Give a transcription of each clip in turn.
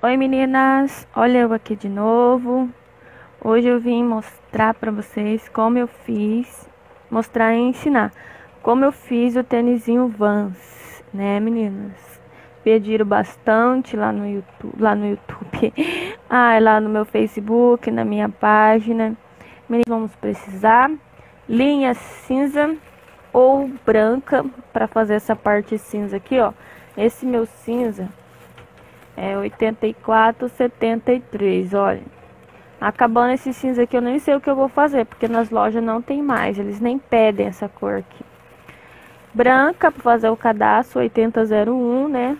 Oi meninas, olha eu aqui de novo. Hoje eu vim mostrar para vocês como eu fiz, mostrar e ensinar. Como eu fiz o tênisinho Vans, né, meninas? Pediram bastante lá no YouTube, lá no YouTube, ah, lá no meu Facebook, na minha página. Meninas, vamos precisar linha cinza ou branca para fazer essa parte cinza aqui, ó. Esse meu cinza é 84,73, olha. Acabando esse cinza aqui, eu nem sei o que eu vou fazer, porque nas lojas não tem mais, eles nem pedem essa cor aqui. Branca, para fazer o cadastro 8001, né?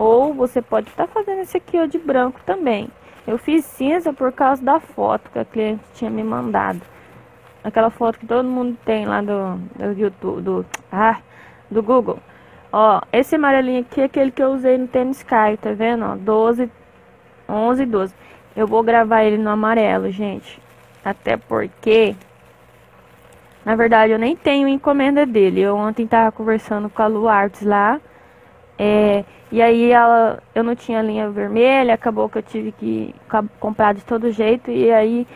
Ou você pode estar tá fazendo esse aqui ó, de branco também. Eu fiz cinza por causa da foto que a cliente tinha me mandado. Aquela foto que todo mundo tem lá do, do YouTube, do, ah, do Google. Ó, esse amarelinho aqui é aquele que eu usei no tênis Sky, tá vendo? Ó, 12, 11 e 12. Eu vou gravar ele no amarelo, gente. Até porque, na verdade, eu nem tenho encomenda dele. Eu ontem tava conversando com a Lu Arts lá. É, e aí ela, eu não tinha linha vermelha, acabou que eu tive que comprar de todo jeito. E aí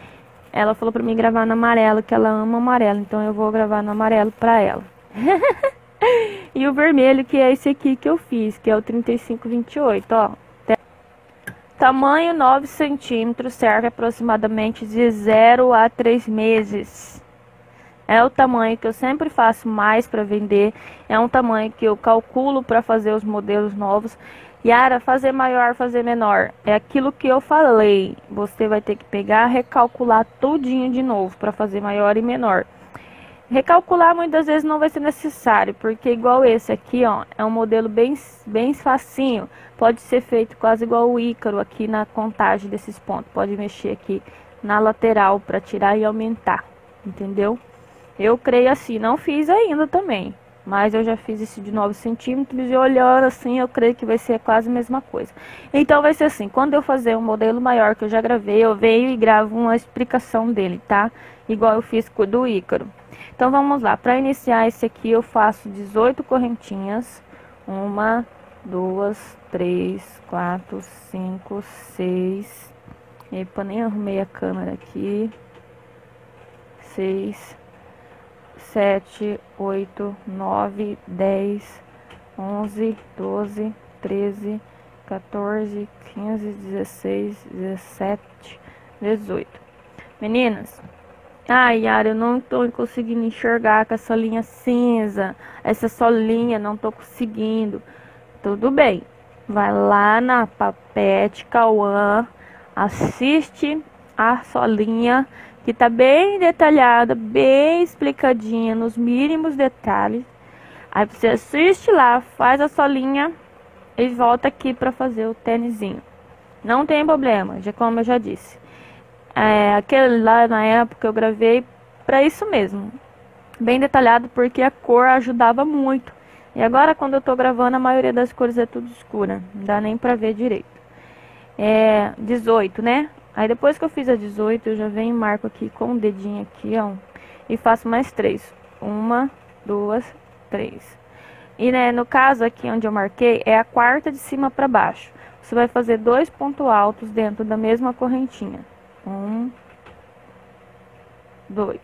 ela falou pra mim gravar no amarelo, que ela ama amarelo. Então eu vou gravar no amarelo pra ela. e o vermelho, que é esse aqui que eu fiz, que é o 3528, ó. Tamanho 9 centímetros, serve aproximadamente de 0 a 3 meses. É o tamanho que eu sempre faço mais para vender. É um tamanho que eu calculo para fazer os modelos novos. Yara, fazer maior, fazer menor. É aquilo que eu falei. Você vai ter que pegar, recalcular tudinho de novo para fazer maior e menor. Recalcular muitas vezes não vai ser necessário, porque igual esse aqui, ó, é um modelo bem, bem facinho. Pode ser feito quase igual o Ícaro aqui na contagem desses pontos. Pode mexer aqui na lateral para tirar e aumentar, entendeu? Eu creio assim, não fiz ainda também. Mas eu já fiz isso de 9 centímetros e olhando assim, eu creio que vai ser quase a mesma coisa. Então vai ser assim, quando eu fazer um modelo maior que eu já gravei, eu venho e gravo uma explicação dele, tá? Igual eu fiz com o do Ícaro. Então vamos lá, para iniciar esse aqui eu faço 18 correntinhas. Uma, duas, três, quatro, cinco, seis. Epa, nem arrumei a câmera aqui. Seis, sete, oito, nove, dez, onze, doze, treze, 14, 15, 16, 17, 18. Meninas, Ai, Yara, eu não tô conseguindo enxergar com essa linha cinza, essa solinha, não tô conseguindo. Tudo bem, vai lá na Papete Cauã, assiste a solinha que tá bem detalhada, bem explicadinha, nos mínimos detalhes. Aí você assiste lá, faz a solinha e volta aqui para fazer o tênisinho. Não tem problema, já como eu já disse. É, aquele lá na época eu gravei para isso mesmo. Bem detalhado porque a cor ajudava muito. E agora quando eu tô gravando a maioria das cores é tudo escura. Não dá nem pra ver direito. É 18, né? Aí depois que eu fiz a 18 eu já venho e marco aqui com o dedinho aqui, ó. E faço mais três. Uma, duas, três. E né, no caso aqui onde eu marquei é a quarta de cima para baixo. Você vai fazer dois pontos altos dentro da mesma correntinha. Um, dois.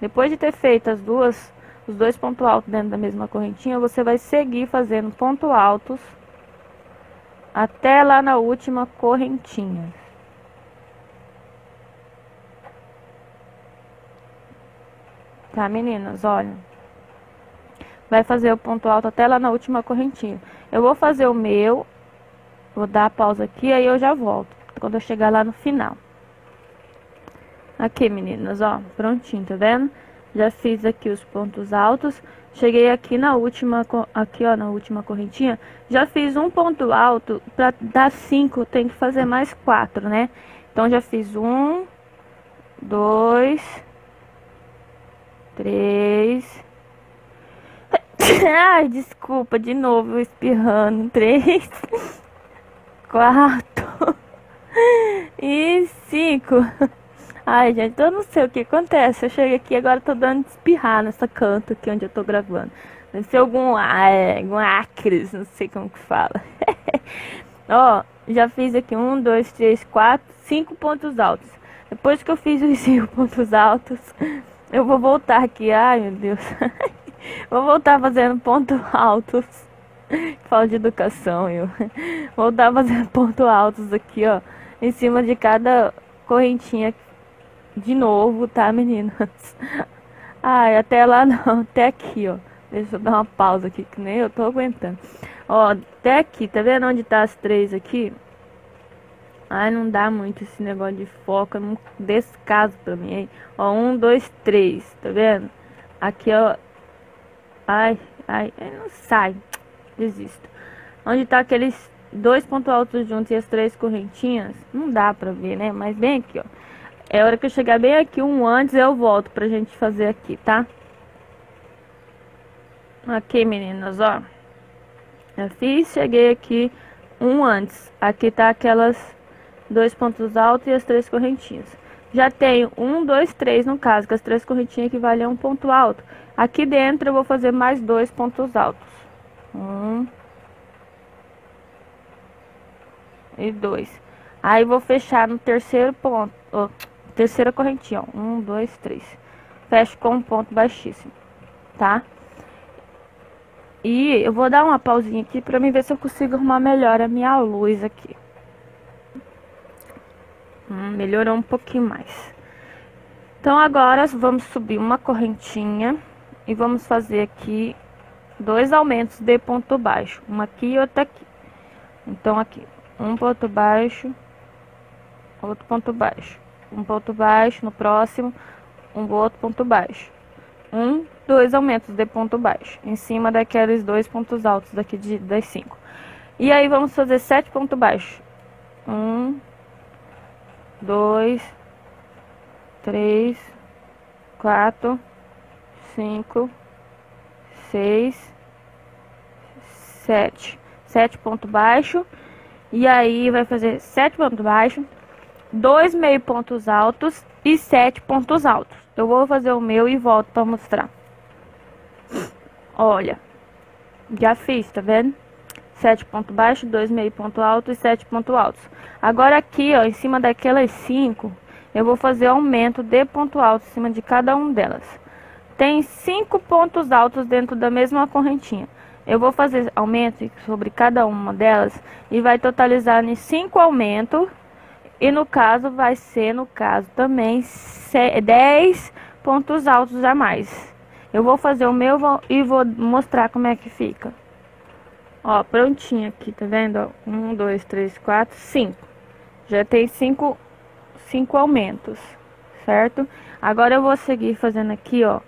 Depois de ter feito as duas, os dois pontos altos dentro da mesma correntinha, você vai seguir fazendo pontos altos até lá na última correntinha. Tá, meninas? Olha. Vai fazer o ponto alto até lá na última correntinha. Eu vou fazer o meu. Vou dar a pausa aqui, aí eu já volto. Quando eu chegar lá no final. Aqui, meninas, ó, prontinho, tá vendo? Já fiz aqui os pontos altos. Cheguei aqui na última, aqui ó, na última correntinha. Já fiz um ponto alto, pra dar cinco, tem que fazer mais quatro, né? Então, já fiz um, dois, três... Ai, desculpa, de novo, espirrando. Três, quatro e cinco. Ai, gente, eu não sei o que acontece. Eu cheguei aqui agora tô dando de espirrar nessa canto aqui onde eu tô gravando. Deve ser algum, é, algum acres, não sei como que fala. Ó, já fiz aqui um, dois, três, quatro, cinco pontos altos. Depois que eu fiz os cinco pontos altos, eu vou voltar aqui. Ai, meu Deus. vou voltar fazendo pontos altos. Fala de educação, eu. Vou voltar fazendo pontos altos aqui, ó. Em cima de cada correntinha de novo, tá, meninas? Ai, até lá não, até aqui, ó. Deixa eu dar uma pausa aqui, que nem eu tô aguentando. Ó, até aqui, tá vendo onde tá as três aqui? Ai, não dá muito esse negócio de foco, não descaso pra mim, hein? Ó, um, dois, três, tá vendo? Aqui, ó. Ai, ai, não sai. Desisto. Onde tá aqueles dois pontos altos juntos e as três correntinhas? Não dá pra ver, né? Mas bem aqui, ó. É hora que eu chegar bem aqui, um antes, eu volto pra gente fazer aqui, tá? Aqui, meninas, ó. Eu fiz, cheguei aqui um antes. Aqui tá aquelas dois pontos altos e as três correntinhas. Já tenho um, dois, três no caso, que as três correntinhas equivalem a um ponto alto. Aqui dentro eu vou fazer mais dois pontos altos. Um. E dois. Aí vou fechar no terceiro ponto, ó, terceira correntinha, ó. Um, dois, três. Fecho com um ponto baixíssimo, tá? E eu vou dar uma pausinha aqui pra mim ver se eu consigo arrumar melhor a minha luz aqui. Hum, melhorou um pouquinho mais. Então agora vamos subir uma correntinha e vamos fazer aqui dois aumentos de ponto baixo, uma aqui e outra aqui. Então aqui, um ponto baixo, outro ponto baixo, um ponto baixo no próximo, um outro ponto baixo. Um dois aumentos de ponto baixo, em cima daqueles dois pontos altos daqui de, das cinco. E aí vamos fazer sete pontos baixos. Um, dois, três, quatro, cinco, seis, sete. Sete pontos baixos. E aí vai fazer sete pontos baixos, dois meio pontos altos e sete pontos altos. Eu vou fazer o meu e volto para mostrar. Olha, já fiz, tá vendo? Sete ponto baixo, dois meio ponto alto e sete ponto altos. Agora aqui, ó, em cima daquelas cinco, eu vou fazer aumento de ponto alto em cima de cada um delas. Tem cinco pontos altos dentro da mesma correntinha. Eu vou fazer aumento sobre cada uma delas e vai totalizar em cinco aumentos. E no caso, vai ser, no caso também, 10 pontos altos a mais. Eu vou fazer o meu e vou mostrar como é que fica. Ó, prontinho aqui, tá vendo? Um, dois, três, quatro, cinco. Já tem cinco, cinco aumentos, certo? Agora eu vou seguir fazendo aqui, ó.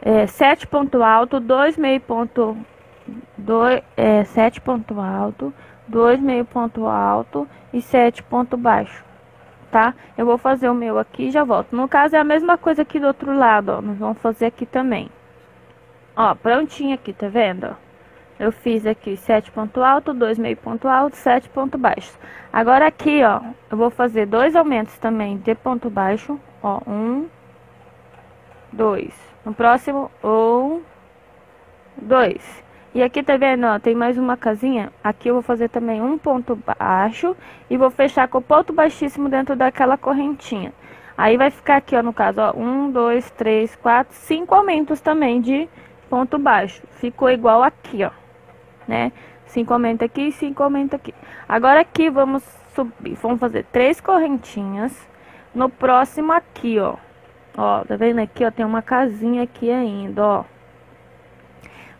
É, sete ponto alto, dois meio ponto, dois, é, sete ponto alto, dois meio ponto alto e sete ponto baixo tá? Eu vou fazer o meu aqui e já volto. No caso, é a mesma coisa aqui do outro lado, ó. Nós vamos fazer aqui também. Ó, prontinho aqui, tá vendo? Eu fiz aqui sete ponto alto, dois meio ponto alto, sete ponto baixo. Agora aqui, ó, eu vou fazer dois aumentos também de ponto baixo. Ó, um, dois. No próximo, um, dois. E aqui tá vendo, ó, tem mais uma casinha. Aqui eu vou fazer também um ponto baixo e vou fechar com o ponto baixíssimo dentro daquela correntinha. Aí vai ficar aqui, ó, no caso, ó, um, dois, três, quatro, cinco aumentos também de ponto baixo. Ficou igual aqui, ó, né? Cinco aumentos aqui e cinco aumentos aqui. Agora aqui vamos subir, vamos fazer três correntinhas. No próximo aqui, ó, ó, tá vendo aqui, ó, tem uma casinha aqui ainda, ó.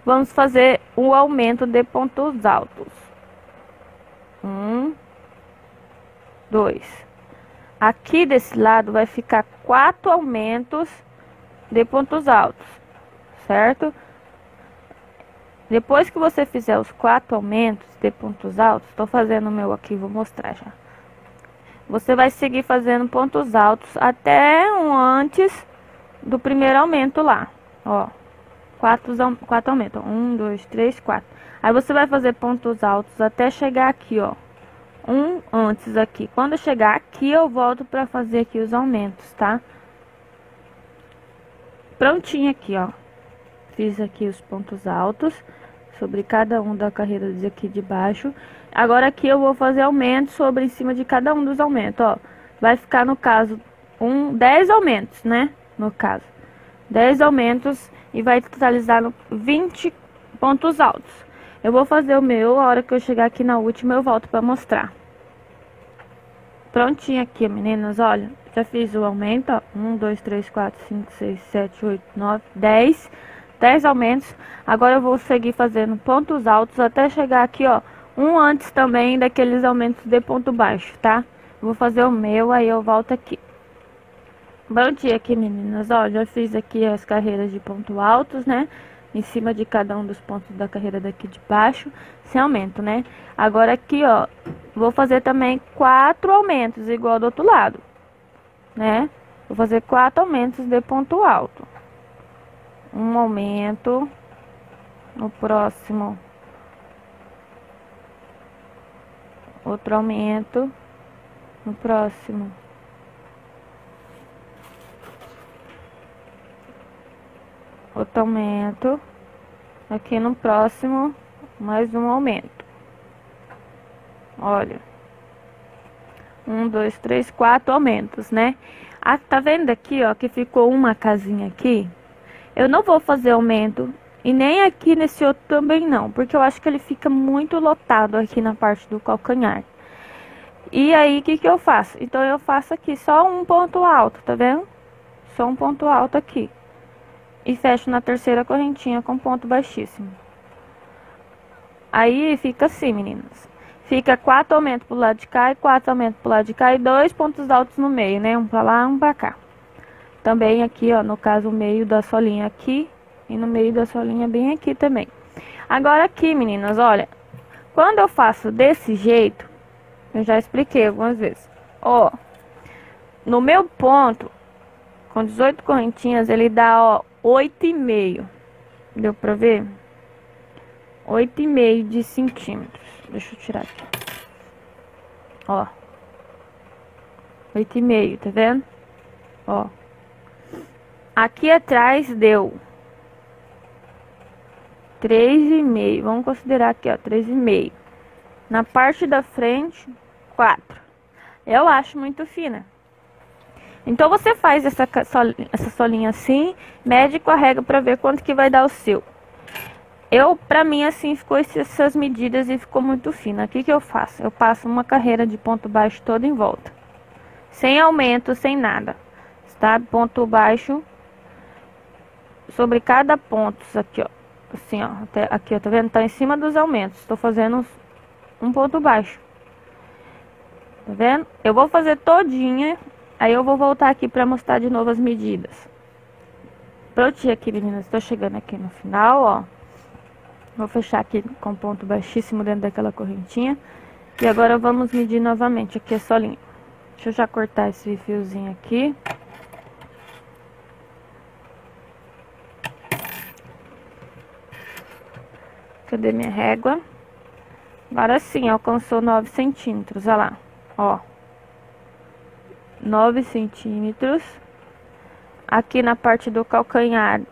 Vamos fazer o aumento de pontos altos. Um, dois. Aqui desse lado vai ficar quatro aumentos de pontos altos, certo? Depois que você fizer os quatro aumentos de pontos altos, estou fazendo o meu aqui, vou mostrar já. Você vai seguir fazendo pontos altos até um antes do primeiro aumento lá, ó. Quatro, quatro aumentam. Um, dois, três, quatro. Aí você vai fazer pontos altos até chegar aqui, ó. um antes aqui. Quando chegar aqui, eu volto pra fazer aqui os aumentos, tá? Prontinho aqui, ó. Fiz aqui os pontos altos sobre cada um da carreira aqui de baixo. Agora aqui eu vou fazer aumento sobre em cima de cada um dos aumentos, ó. Vai ficar, no caso, um 10 aumentos, né? No caso. 10 aumentos e vai totalizar 20 pontos altos. Eu vou fazer o meu, a hora que eu chegar aqui na última eu volto para mostrar. Prontinho aqui, meninas, olha. Já fiz o aumento, ó. 1, 2, 3, 4, 5, 6, 7, 8, 9, 10. 10 aumentos. Agora eu vou seguir fazendo pontos altos até chegar aqui, ó. Um antes também daqueles aumentos de ponto baixo, tá? Vou fazer o meu, aí eu volto aqui. Bom dia aqui, meninas. Ó, já fiz aqui as carreiras de ponto altos, né? Em cima de cada um dos pontos da carreira daqui de baixo, sem aumento, né? Agora aqui, ó, vou fazer também quatro aumentos, igual do outro lado, né? Vou fazer quatro aumentos de ponto alto. Um aumento. No próximo. Outro aumento. No próximo. outro aumento. Aqui no próximo, mais um aumento. Olha. Um, dois, três, quatro aumentos, né? Ah, tá vendo aqui, ó, que ficou uma casinha aqui? Eu não vou fazer aumento e nem aqui nesse outro também não, porque eu acho que ele fica muito lotado aqui na parte do calcanhar. E aí, o que que eu faço? Então, eu faço aqui só um ponto alto, tá vendo? Só um ponto alto aqui e fecho na terceira correntinha com ponto baixíssimo. Aí fica assim, meninas. Fica quatro aumentos pro lado de cá e quatro aumentos pro lado de cá e dois pontos altos no meio, né? Um pra lá, um pra cá. Também aqui, ó, no caso, o meio da solinha aqui e no meio da solinha bem aqui também. Agora aqui, meninas, olha. Quando eu faço desse jeito, eu já expliquei algumas vezes. Ó, no meu ponto, com 18 correntinhas, ele dá, ó, oito e meio. Deu pra ver? Oito e meio de centímetros. Deixa eu tirar aqui. Ó. Oito e meio, tá vendo? Ó. Aqui atrás deu três e meio. Vamos considerar aqui, ó, três e meio. Na parte da frente, quatro. Eu acho muito fina. Então você faz essa, essa solinha assim, mede com a régua para ver quanto que vai dar o seu. Eu, pra mim, assim, ficou essas medidas e ficou muito fina. O que que eu faço? Eu passo uma carreira de ponto baixo toda em volta. Sem aumento, sem nada. Tá? Ponto baixo sobre cada ponto, aqui, ó. Assim, ó. Até aqui, ó. Tá vendo? Tá em cima dos aumentos. Estou fazendo um ponto baixo. Tá vendo? Eu vou fazer todinha Aí eu vou voltar aqui para mostrar de novo as medidas. Prontinho aqui, meninas. Estou chegando aqui no final, ó. Vou fechar aqui com ponto baixíssimo dentro daquela correntinha. E agora vamos medir novamente aqui a solinha. Deixa eu já cortar esse fiozinho aqui. Cadê minha régua? Agora sim, alcançou 9 centímetros, olha lá, ó. 9 centímetros. Aqui na parte do calcanhar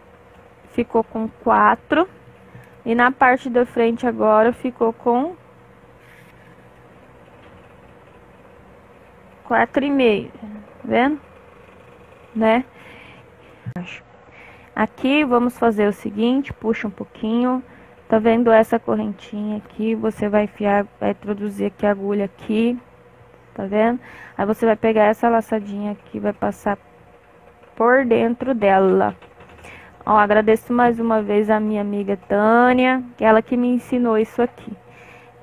ficou com 4. E na parte da frente agora ficou com quatro e meio, tá vendo? Né? Aqui vamos fazer o seguinte, puxa um pouquinho, tá vendo essa correntinha aqui? Você vai enfiar, vai introduzir aqui a agulha aqui, tá vendo? Aí você vai pegar essa laçadinha aqui, vai passar por dentro dela. Ó, agradeço mais uma vez a minha amiga Tânia, que ela que me ensinou isso aqui,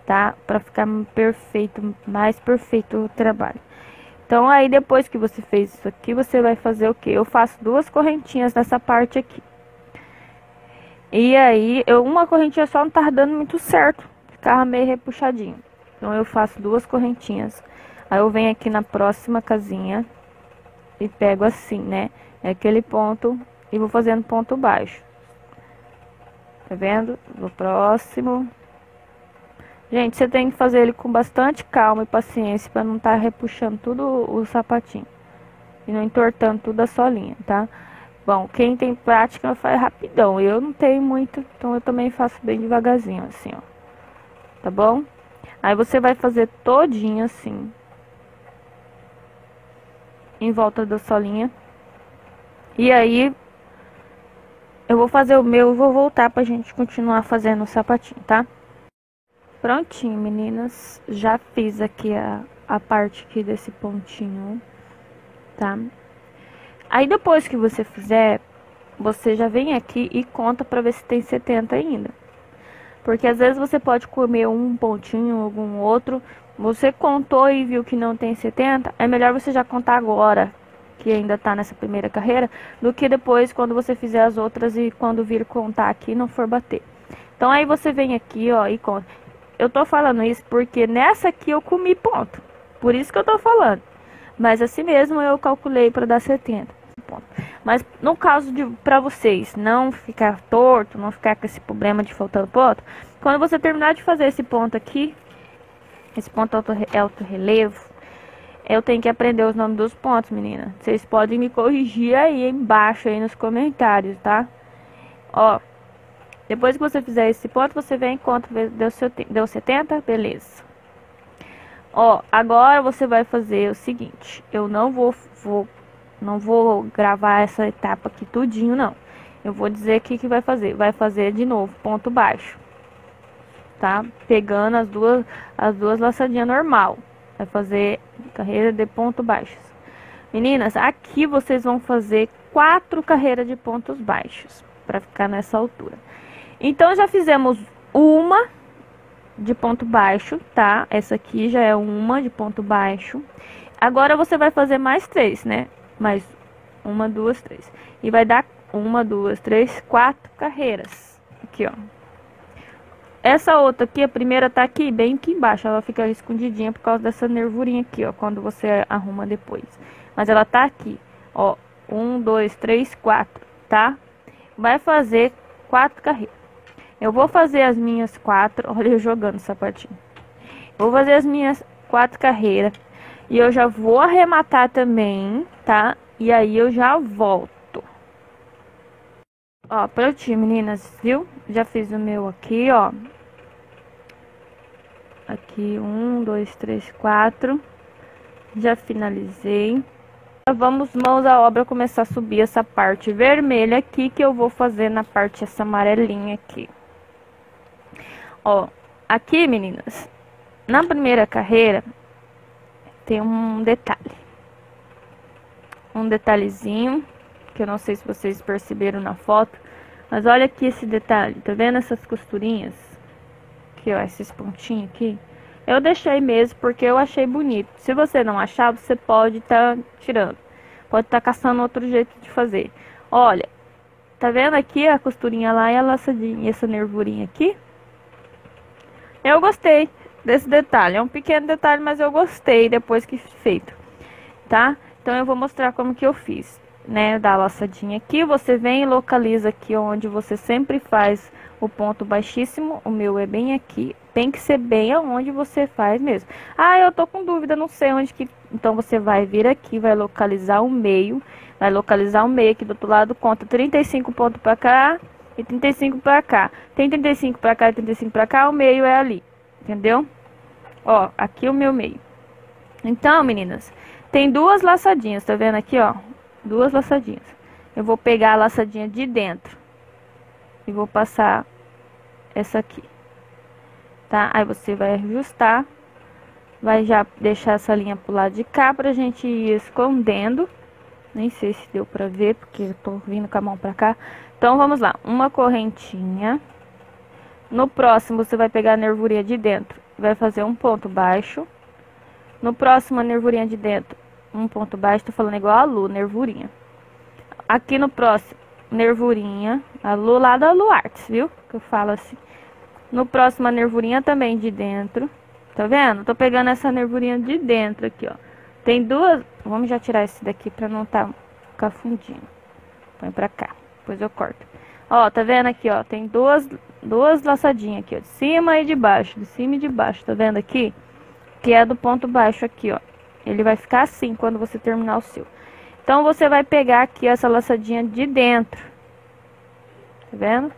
tá? Pra ficar perfeito, mais perfeito o trabalho. Então, aí depois que você fez isso aqui, você vai fazer o que? Eu faço duas correntinhas nessa parte aqui. E aí, eu, uma correntinha só não tava dando muito certo. Ficava meio repuxadinho. Então, eu faço duas correntinhas Aí eu venho aqui na próxima casinha e pego assim, né? É aquele ponto e vou fazendo ponto baixo. Tá vendo? No próximo. Gente, você tem que fazer ele com bastante calma e paciência para não estar tá repuxando tudo o sapatinho. E não entortando tudo a solinha, tá? Bom, quem tem prática faz rapidão. Eu não tenho muito, então eu também faço bem devagarzinho, assim, ó. Tá bom? Aí você vai fazer todinho assim. Em volta da solinha. E aí, eu vou fazer o meu vou voltar pra gente continuar fazendo o sapatinho, tá? Prontinho, meninas. Já fiz aqui a, a parte aqui desse pontinho, tá? Aí depois que você fizer, você já vem aqui e conta pra ver se tem 70 ainda. Porque às vezes você pode comer um pontinho, algum outro. Você contou e viu que não tem 70, é melhor você já contar agora, que ainda tá nessa primeira carreira, do que depois quando você fizer as outras e quando vir contar aqui não for bater. Então aí você vem aqui, ó, e conta. Eu tô falando isso porque nessa aqui eu comi ponto. Por isso que eu tô falando. Mas assim mesmo eu calculei para dar 70 ponto. Mas no caso de para vocês não ficar torto, não ficar com esse problema de faltando ponto, quando você terminar de fazer esse ponto aqui, esse ponto alto, alto relevo, eu tenho que aprender os nomes dos pontos, menina. Vocês podem me corrigir aí embaixo aí nos comentários, tá? Ó, depois que você fizer esse ponto, você vem conta, deu, seu, deu 70, beleza. Ó, agora você vai fazer o seguinte, eu não vou, vou não vou gravar essa etapa aqui tudinho, não. Eu vou dizer aqui que vai fazer. Vai fazer de novo, ponto baixo. Tá? Pegando as duas, as duas laçadinhas normal. Vai fazer carreira de ponto baixos. Meninas, aqui vocês vão fazer quatro carreiras de pontos baixos. Para ficar nessa altura. Então, já fizemos uma de ponto baixo, tá? Essa aqui já é uma de ponto baixo. Agora, você vai fazer mais três, né? Mais uma, duas, três. E vai dar uma, duas, três, quatro carreiras. Aqui, ó. Essa outra aqui, a primeira tá aqui, bem aqui embaixo. Ela fica escondidinha por causa dessa nervurinha aqui, ó. Quando você arruma depois. Mas ela tá aqui, ó. Um, dois, três, quatro, tá? Vai fazer quatro carreiras. Eu vou fazer as minhas quatro. Olha eu jogando sapatinho. Vou fazer as minhas quatro carreiras. E eu já vou arrematar também, tá? E aí eu já volto. Ó, prontinho, meninas, viu? Já fiz o meu aqui, ó. Aqui, um, dois, três, quatro. Já finalizei. Vamos, mãos à obra, começar a subir essa parte vermelha aqui, que eu vou fazer na parte essa amarelinha aqui. Ó, aqui, meninas, na primeira carreira, tem um detalhe. Um detalhezinho, que eu não sei se vocês perceberam na foto, mas olha aqui esse detalhe, tá vendo essas costurinhas? Aqui, ó, esses pontinhos aqui. Eu deixei mesmo porque eu achei bonito. Se você não achar, você pode estar tá tirando. Pode estar tá caçando outro jeito de fazer. Olha, tá vendo aqui a costurinha lá e a laçadinha, essa nervurinha aqui? Eu gostei desse detalhe. É um pequeno detalhe, mas eu gostei depois que feito, tá? Então eu vou mostrar como que eu fiz, né? Da laçadinha aqui, você vem e localiza aqui onde você sempre faz o ponto baixíssimo. O meu é bem aqui. Tem que ser bem aonde você faz mesmo. Ah, eu tô com dúvida, não sei onde que... Então você vai vir aqui, vai localizar o meio. Vai localizar o meio aqui do outro lado, conta 35 pontos pra cá e 35 pra cá. Tem 35 pra cá e 35 pra cá, o meio é ali. Entendeu? Ó, aqui o meu meio. Então, meninas, tem duas laçadinhas, tá vendo aqui, ó? Duas laçadinhas. Eu vou pegar a laçadinha de dentro e vou passar essa aqui. Tá? Aí você vai ajustar, vai já deixar essa linha pro lado de cá pra gente ir escondendo. Nem sei se deu pra ver, porque eu tô vindo com a mão pra cá. Então, vamos lá. Uma correntinha. No próximo, você vai pegar a nervurinha de dentro, vai fazer um ponto baixo. No próximo, a nervurinha de dentro, um ponto baixo, tô falando igual a Lu, nervurinha. Aqui no próximo, nervurinha, a Lu lá da Lu Arts, viu? Que eu falo assim. No próximo, a nervurinha também de dentro. Tá vendo? Tô pegando essa nervurinha de dentro aqui, ó. Tem duas... Vamos já tirar esse daqui pra não tá ficar fundinho. Põe pra cá. Depois eu corto. Ó, tá vendo aqui, ó? Tem duas, duas laçadinhas aqui, ó. De cima e de baixo. De cima e de baixo. Tá vendo aqui? Que é do ponto baixo aqui, ó. Ele vai ficar assim quando você terminar o seu. Então, você vai pegar aqui essa laçadinha de dentro. Tá vendo?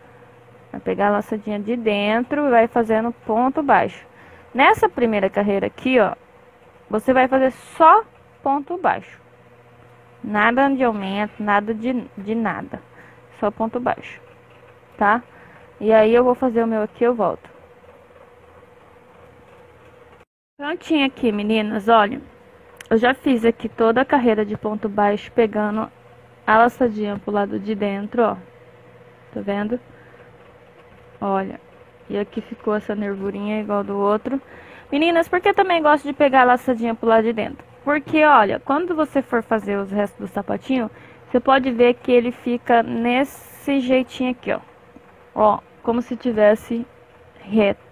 Vai pegar a laçadinha de dentro e vai fazendo ponto baixo. Nessa primeira carreira aqui, ó, você vai fazer só ponto baixo. Nada de aumento, nada de, de nada. Só ponto baixo, tá? E aí eu vou fazer o meu aqui, eu volto. Prontinho aqui, meninas, olha. Eu já fiz aqui toda a carreira de ponto baixo, pegando a laçadinha pro lado de dentro, ó. Tá vendo? Olha. E aqui ficou essa nervurinha igual do outro. Meninas, por que também gosto de pegar a laçadinha pro lado de dentro? Porque, olha, quando você for fazer os restos do sapatinho, você pode ver que ele fica nesse jeitinho aqui, ó. Ó, como se tivesse reto.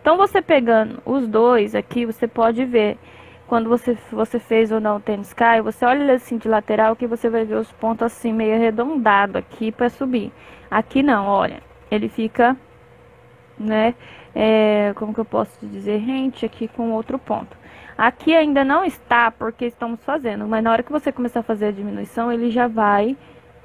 Então, você pegando os dois aqui, você pode ver quando você, você fez ou não o tênis cai, você olha assim de lateral que você vai ver os pontos assim meio arredondado aqui para subir. Aqui não, olha, ele fica, né, é, como que eu posso dizer, rente aqui com outro ponto. Aqui ainda não está porque estamos fazendo, mas na hora que você começar a fazer a diminuição, ele já vai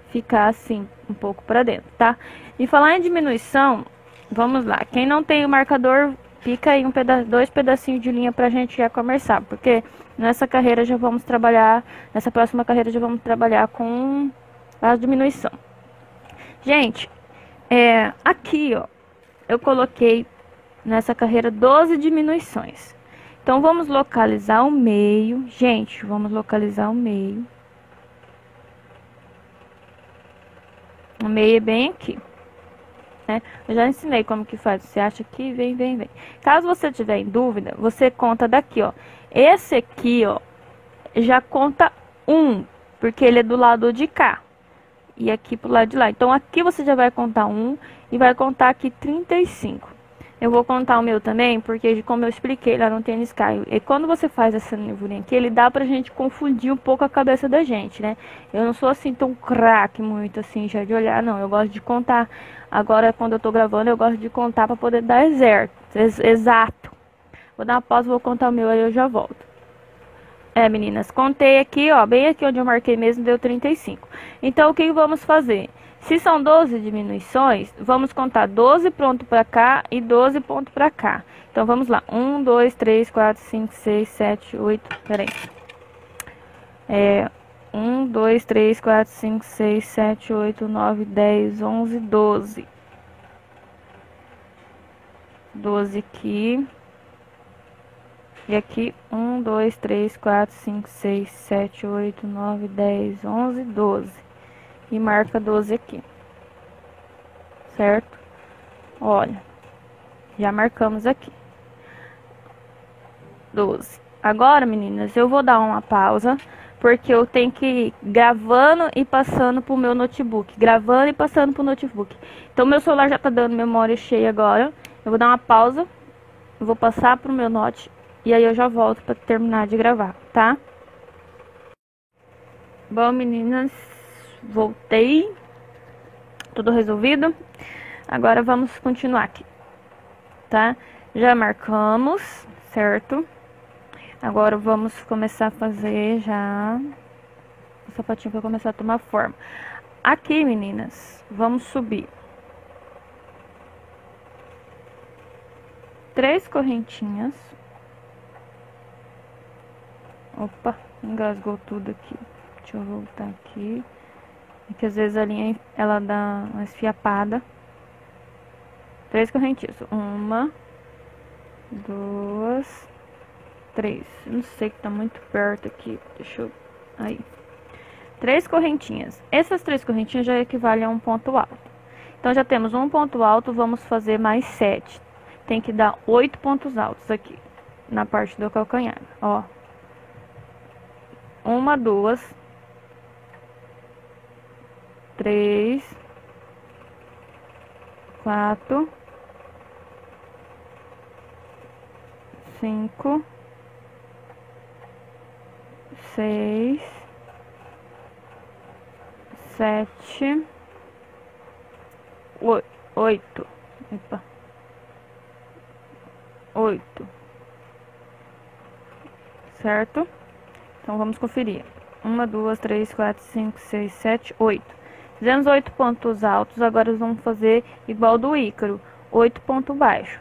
ficar assim, um pouco para dentro, tá? E falar em diminuição, vamos lá. Quem não tem o marcador, fica aí um peda dois pedacinhos de linha pra gente já começar, porque nessa carreira já vamos trabalhar, nessa próxima carreira já vamos trabalhar com a diminuição. Gente, é, aqui, ó, eu coloquei nessa carreira 12 diminuições. Então, vamos localizar o meio. Gente, vamos localizar o meio. O meio é bem aqui. Né? Eu já ensinei como que faz. Você acha aqui, vem, vem, vem. Caso você tiver em dúvida, você conta daqui, ó. Esse aqui, ó, já conta um, porque ele é do lado de cá. E aqui pro lado de lá. Então, aqui você já vai contar um e vai contar aqui 35. Eu vou contar o meu também, porque como eu expliquei lá no Tênis Caio, e quando você faz essa nervurinha aqui, ele dá pra gente confundir um pouco a cabeça da gente, né? Eu não sou assim tão craque muito assim já de olhar, não. Eu gosto de contar. Agora, quando eu tô gravando, eu gosto de contar pra poder dar exerto, exato. Vou dar uma pausa, vou contar o meu, aí eu já volto. É, meninas, contei aqui, ó, bem aqui onde eu marquei mesmo, deu 35. Então, o que vamos fazer? Se são 12 diminuições, vamos contar 12 pontos para cá e 12 pontos para cá. Então, vamos lá. 1, 2, 3, 4, 5, 6, 7, 8. Peraí. É, 1, 2, 3, 4, 5, 6, 7, 8, 9, 10, 11, 12. 12 aqui. E aqui, 1, 2, 3, 4, 5, 6, 7, 8, 9, 10, 11, 12 e marca 12 aqui. Certo? Olha, já marcamos aqui. 12. Agora, meninas, eu vou dar uma pausa, porque eu tenho que ir gravando e passando pro meu notebook. Gravando e passando pro notebook. Então, meu celular já tá dando memória cheia agora. Eu vou dar uma pausa, vou passar pro meu note e aí eu já volto para terminar de gravar, tá? Bom, meninas, voltei, tudo resolvido. Agora vamos continuar aqui, tá? Já marcamos, certo? Agora vamos começar a fazer já o sapatinho vai começar a tomar forma. Aqui, meninas, vamos subir três correntinhas. Opa, engasgou tudo aqui. Deixa eu voltar aqui. É que às vezes a linha ela dá uma esfiapada. Três correntinhas. Uma, duas, três. Não sei que tá muito perto aqui. Deixa eu. Aí. Três correntinhas. Essas três correntinhas já equivalem a um ponto alto. Então já temos um ponto alto, vamos fazer mais sete. Tem que dar oito pontos altos aqui na parte do calcanhar, ó. Uma, duas, três, quatro, cinco, seis, sete, oi- oito. Oito. Certo? Então vamos conferir. Uma, duas, três, quatro, cinco, seis, sete, oito. Fizemos oito pontos altos, agora vamos fazer igual do Ícaro, oito pontos baixos,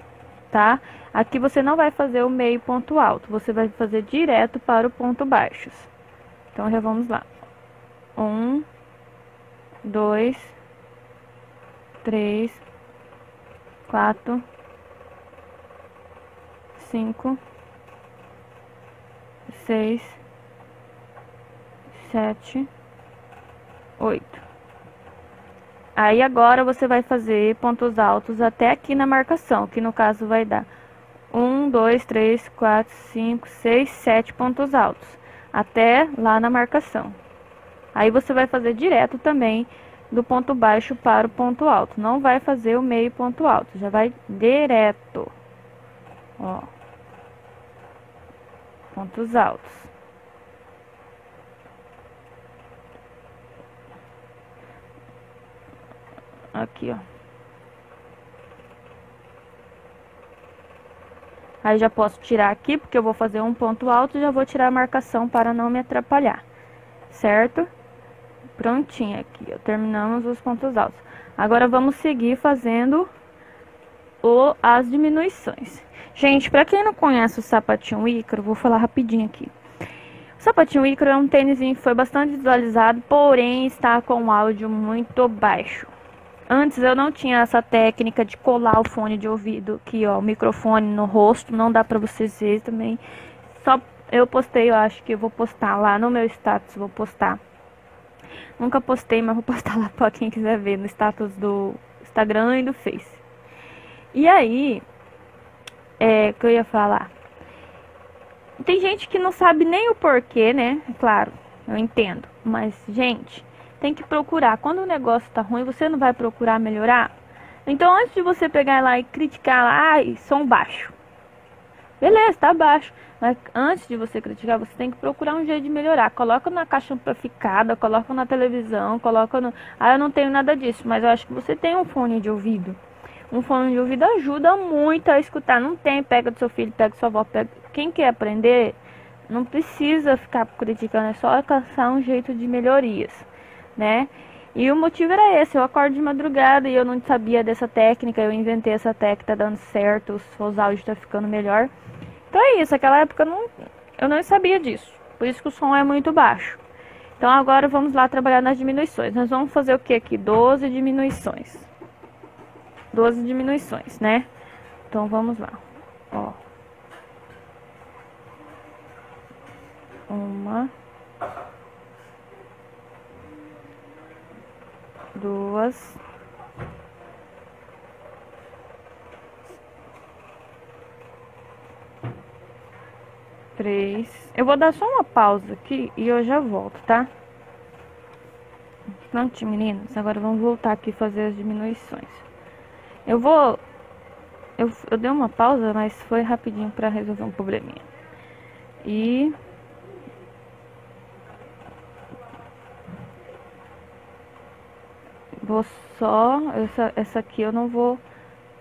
tá? Aqui você não vai fazer o meio ponto alto, você vai fazer direto para o ponto baixos. Então já vamos lá. Um, dois, três, quatro, cinco, seis, sete, oito. Aí agora você vai fazer pontos altos até aqui na marcação, que no caso vai dar um, dois, três, quatro, cinco, seis, sete pontos altos, até lá na marcação. Aí você vai fazer direto também do ponto baixo para o ponto alto. Não vai fazer o meio ponto alto, já vai direto. Ó. Pontos altos. Aqui, ó. Aí já posso tirar aqui, porque eu vou fazer um ponto alto e já vou tirar a marcação para não me atrapalhar. Certo? Prontinho aqui, ó. Terminamos os pontos altos. Agora vamos seguir fazendo o, as diminuições. Gente, para quem não conhece o sapatinho Ícaro, vou falar rapidinho aqui. O sapatinho Ícaro é um tênis que foi bastante visualizado, porém está com um áudio muito baixo. Antes eu não tinha essa técnica de colar o fone de ouvido aqui, ó, o microfone no rosto, não dá pra vocês verem também. Só eu postei, eu acho que eu vou postar lá no meu status, vou postar. Nunca postei, mas vou postar lá pra quem quiser ver no status do Instagram e do Face. E aí, é, que eu ia falar. Tem gente que não sabe nem o porquê, né? Claro, eu entendo. Mas, gente, tem que procurar. Quando o negócio tá ruim, você não vai procurar melhorar? Então, antes de você pegar lá e criticar lá, ai, som baixo. Beleza, tá baixo. Mas antes de você criticar, você tem que procurar um jeito de melhorar. Coloca na caixa amplificada, coloca na televisão, coloca no. Ah, eu não tenho nada disso, mas eu acho que você tem um fone de ouvido. Um fone de ouvido ajuda muito a escutar. Não tem, pega do seu filho, pega do sua avó, pega. Quem quer aprender, não precisa ficar criticando, é só alcançar um jeito de melhorias, né? E o motivo era esse, eu acordo de madrugada e eu não sabia dessa técnica, eu inventei essa técnica, tá dando certo, os, os áudios tá ficando melhor. Então é isso, aquela época eu não, eu não sabia disso, por isso que o som é muito baixo. Então agora vamos lá trabalhar nas diminuições. Nós vamos fazer o que aqui? 12 diminuições. 12 diminuições, né? Então vamos lá. Ó. Uma. Duas. Três. Eu vou dar só uma pausa aqui e eu já volto, tá? Prontinho, meninos. Agora vamos voltar aqui fazer as diminuições. Eu vou. Eu, eu dei uma pausa, mas foi rapidinho pra resolver um probleminha. E. Vou só. Essa, essa aqui eu não vou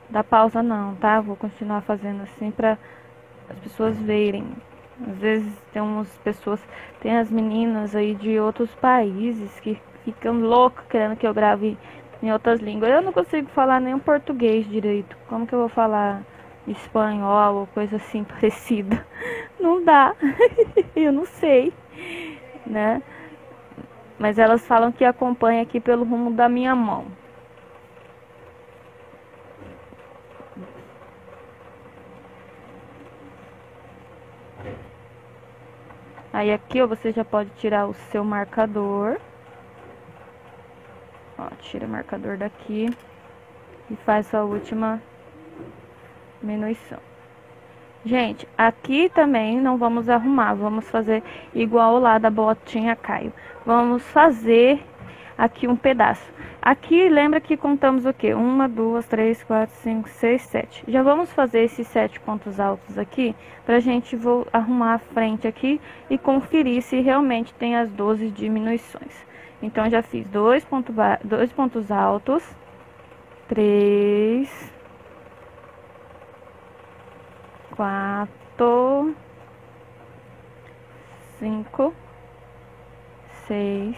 dar pausa, não, tá? Vou continuar fazendo assim pra as pessoas verem. Às vezes tem umas pessoas. Tem as meninas aí de outros países que ficam loucas querendo que eu grave em outras línguas. Eu não consigo falar o português direito. Como que eu vou falar espanhol ou coisa assim parecida? Não dá. eu não sei, né? Mas elas falam que acompanha aqui pelo rumo da minha mão. Aí aqui, ó, você já pode tirar o seu marcador. Ó, tira o marcador daqui e faz a última diminuição. Gente, aqui também não vamos arrumar, vamos fazer igual lá da botinha Caio. Vamos fazer aqui um pedaço. Aqui, lembra que contamos o quê? Uma, duas, três, quatro, cinco, seis, sete. Já vamos fazer esses sete pontos altos aqui, pra gente vou arrumar a frente aqui e conferir se realmente tem as 12 diminuições. Então, já fiz dois, ponto dois pontos altos, três, quatro, cinco, seis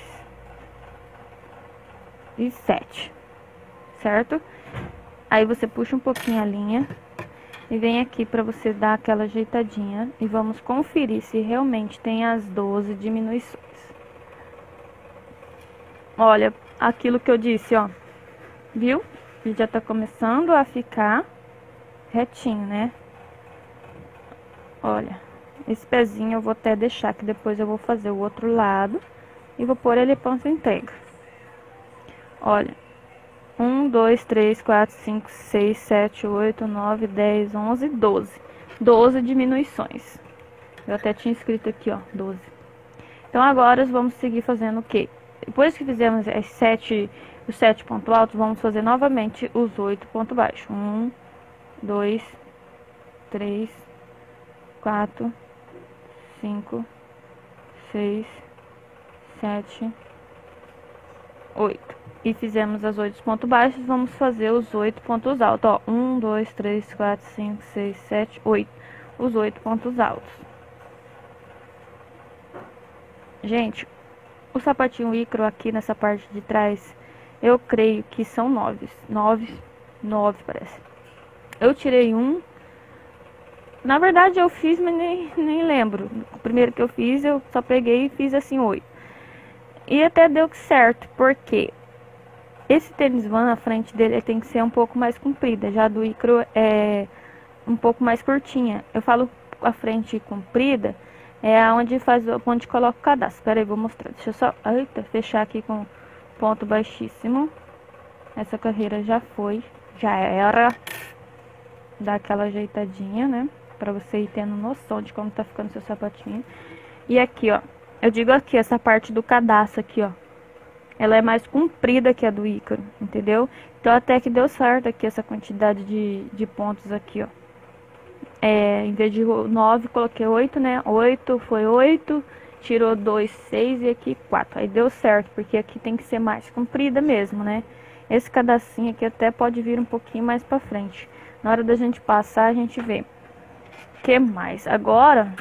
e sete, certo? Aí você puxa um pouquinho a linha e vem aqui para você dar aquela ajeitadinha e vamos conferir se realmente tem as 12 diminuições. Olha, aquilo que eu disse, ó, viu? Ele já tá começando a ficar retinho, né? Olha, esse pezinho eu vou até deixar, que depois eu vou fazer o outro lado e vou pôr ele ponto inteiro. Olha, 1, 2, 3, 4, 5, 6, 7, 8, 9, 10, 11, 12. 12 diminuições. Eu até tinha escrito aqui, ó, 12. Então, agora vamos seguir fazendo o quê? Depois que fizemos as 7, os 7 pontos altos, vamos fazer novamente os 8 pontos baixos. 1, 2, 3, 4, 5, 6, 7, 8. E fizemos as 8 pontos baixos, vamos fazer os 8 pontos altos. Ó, 1, 2, 3, 4, 5, 6, 7, 8. Os 8 pontos altos. Gente, o sapatinho icro aqui nessa parte de trás, eu creio que são 9. 9, 9 parece. Eu tirei um. Na verdade eu fiz, mas nem, nem lembro. O primeiro que eu fiz, eu só peguei e fiz assim 8. E até deu certo, porque esse tênis van, a frente dele tem que ser um pouco mais comprida, já do Icro é um pouco mais curtinha. Eu falo a frente comprida, é onde faz onde coloca o cadastro. Espera aí, vou mostrar. Deixa eu só, eita, fechar aqui com ponto baixíssimo. Essa carreira já foi, já era. Dá aquela ajeitadinha, né? Pra você ir tendo noção de como tá ficando seu sapatinho. E aqui, ó. Eu digo aqui, essa parte do cadastro aqui, ó ela é mais comprida que a do Ícaro, entendeu? Então até que deu certo aqui essa quantidade de, de pontos aqui, ó. É, em vez de 9, coloquei 8, né? 8 foi 8, tirou 2, 6 e aqui 4. Aí deu certo, porque aqui tem que ser mais comprida mesmo, né? Esse cadacinho aqui até pode vir um pouquinho mais pra frente. Na hora da gente passar, a gente vê. que mais? Agora,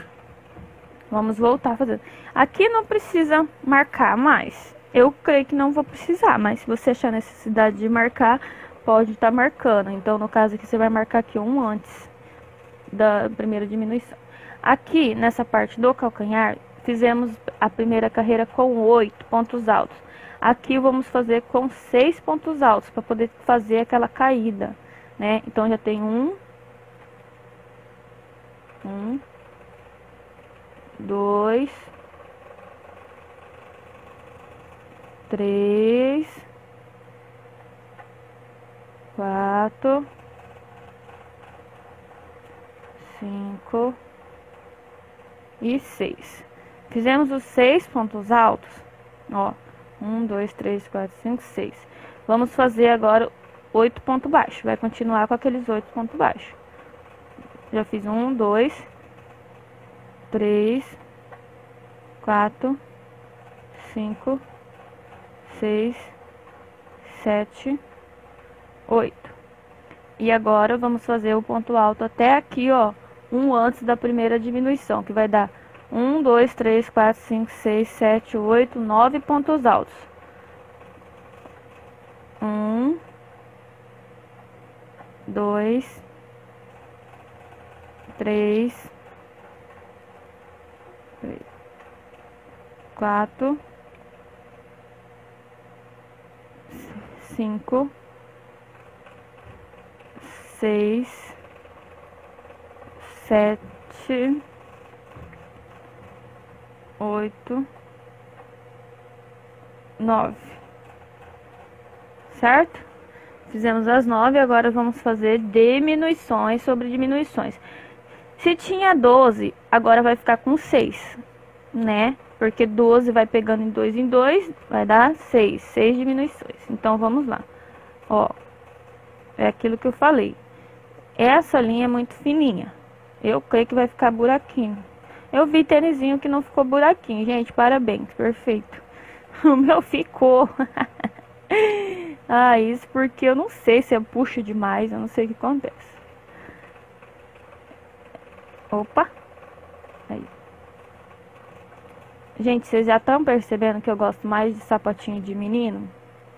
vamos voltar fazer. Aqui não precisa marcar mais. Eu creio que não vou precisar, mas se você achar necessidade de marcar, pode estar tá marcando. Então, no caso aqui, você vai marcar aqui um antes da primeira diminuição. Aqui, nessa parte do calcanhar, fizemos a primeira carreira com oito pontos altos. Aqui vamos fazer com seis pontos altos, para poder fazer aquela caída, né? Então, já tem um, um, dois, três, quatro, cinco e seis. Fizemos os seis pontos altos, ó, um, dois, três, quatro, cinco, seis. Vamos fazer agora oito pontos baixos. Vai continuar com aqueles oito pontos baixos. Já fiz um, dois, três, quatro, cinco, seis, sete, oito. E agora vamos fazer o ponto alto até aqui, ó, um antes da primeira diminuição, que vai dar um, dois, três, quatro, cinco, seis, sete, oito, nove pontos altos. Um, dois, três, quatro cinco, seis, sete, oito, nove. Certo? Fizemos as nove, agora vamos fazer diminuições sobre diminuições. Se tinha 12, agora vai ficar com 6, né? Porque 12 vai pegando em 2 em 2, vai dar 6. 6 diminuições. Então, vamos lá. Ó, é aquilo que eu falei. Essa linha é muito fininha. Eu creio que vai ficar buraquinho. Eu vi tênisinho que não ficou buraquinho. Gente, parabéns. Perfeito. O meu ficou. Ah, isso porque eu não sei se eu puxo demais, eu não sei o que acontece. Opa! Aí. Gente, vocês já estão percebendo que eu gosto mais de sapatinho de menino?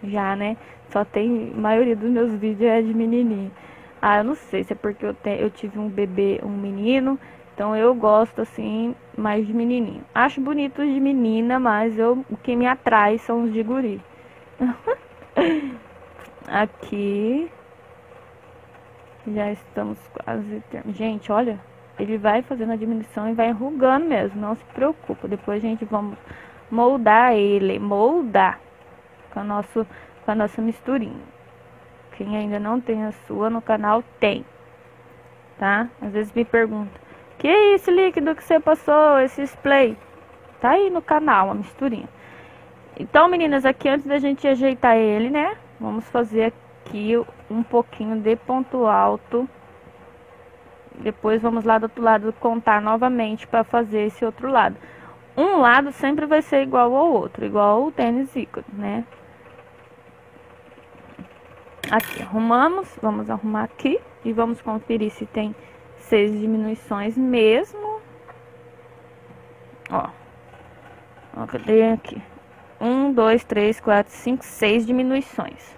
Já, né? Só tem. A maioria dos meus vídeos é de menininho. Ah, eu não sei se é porque eu, te, eu tive um bebê, um menino. Então eu gosto assim mais de menininho. Acho bonito de menina, mas eu, o que me atrai são os de guri. Aqui. Já estamos quase terminando. Gente, olha. Ele vai fazendo a diminuição e vai enrugando mesmo. Não se preocupa. Depois a gente vamos moldar ele. Moldar. Com a, nosso, com a nossa misturinha. Quem ainda não tem a sua no canal, tem. Tá? Às vezes me pergunta. Que é esse líquido que você passou? Esse spray? Tá aí no canal, a misturinha. Então, meninas, aqui antes da gente ajeitar ele, né? Vamos fazer aqui um pouquinho de ponto alto. Depois vamos lá do outro lado contar novamente para fazer esse outro lado. Um lado sempre vai ser igual ao outro, igual o tênis ícone, né? Aqui, arrumamos, vamos arrumar aqui e vamos conferir se tem seis diminuições mesmo. Ó, ó cadê aqui? Um, dois, três, quatro, cinco, seis diminuições.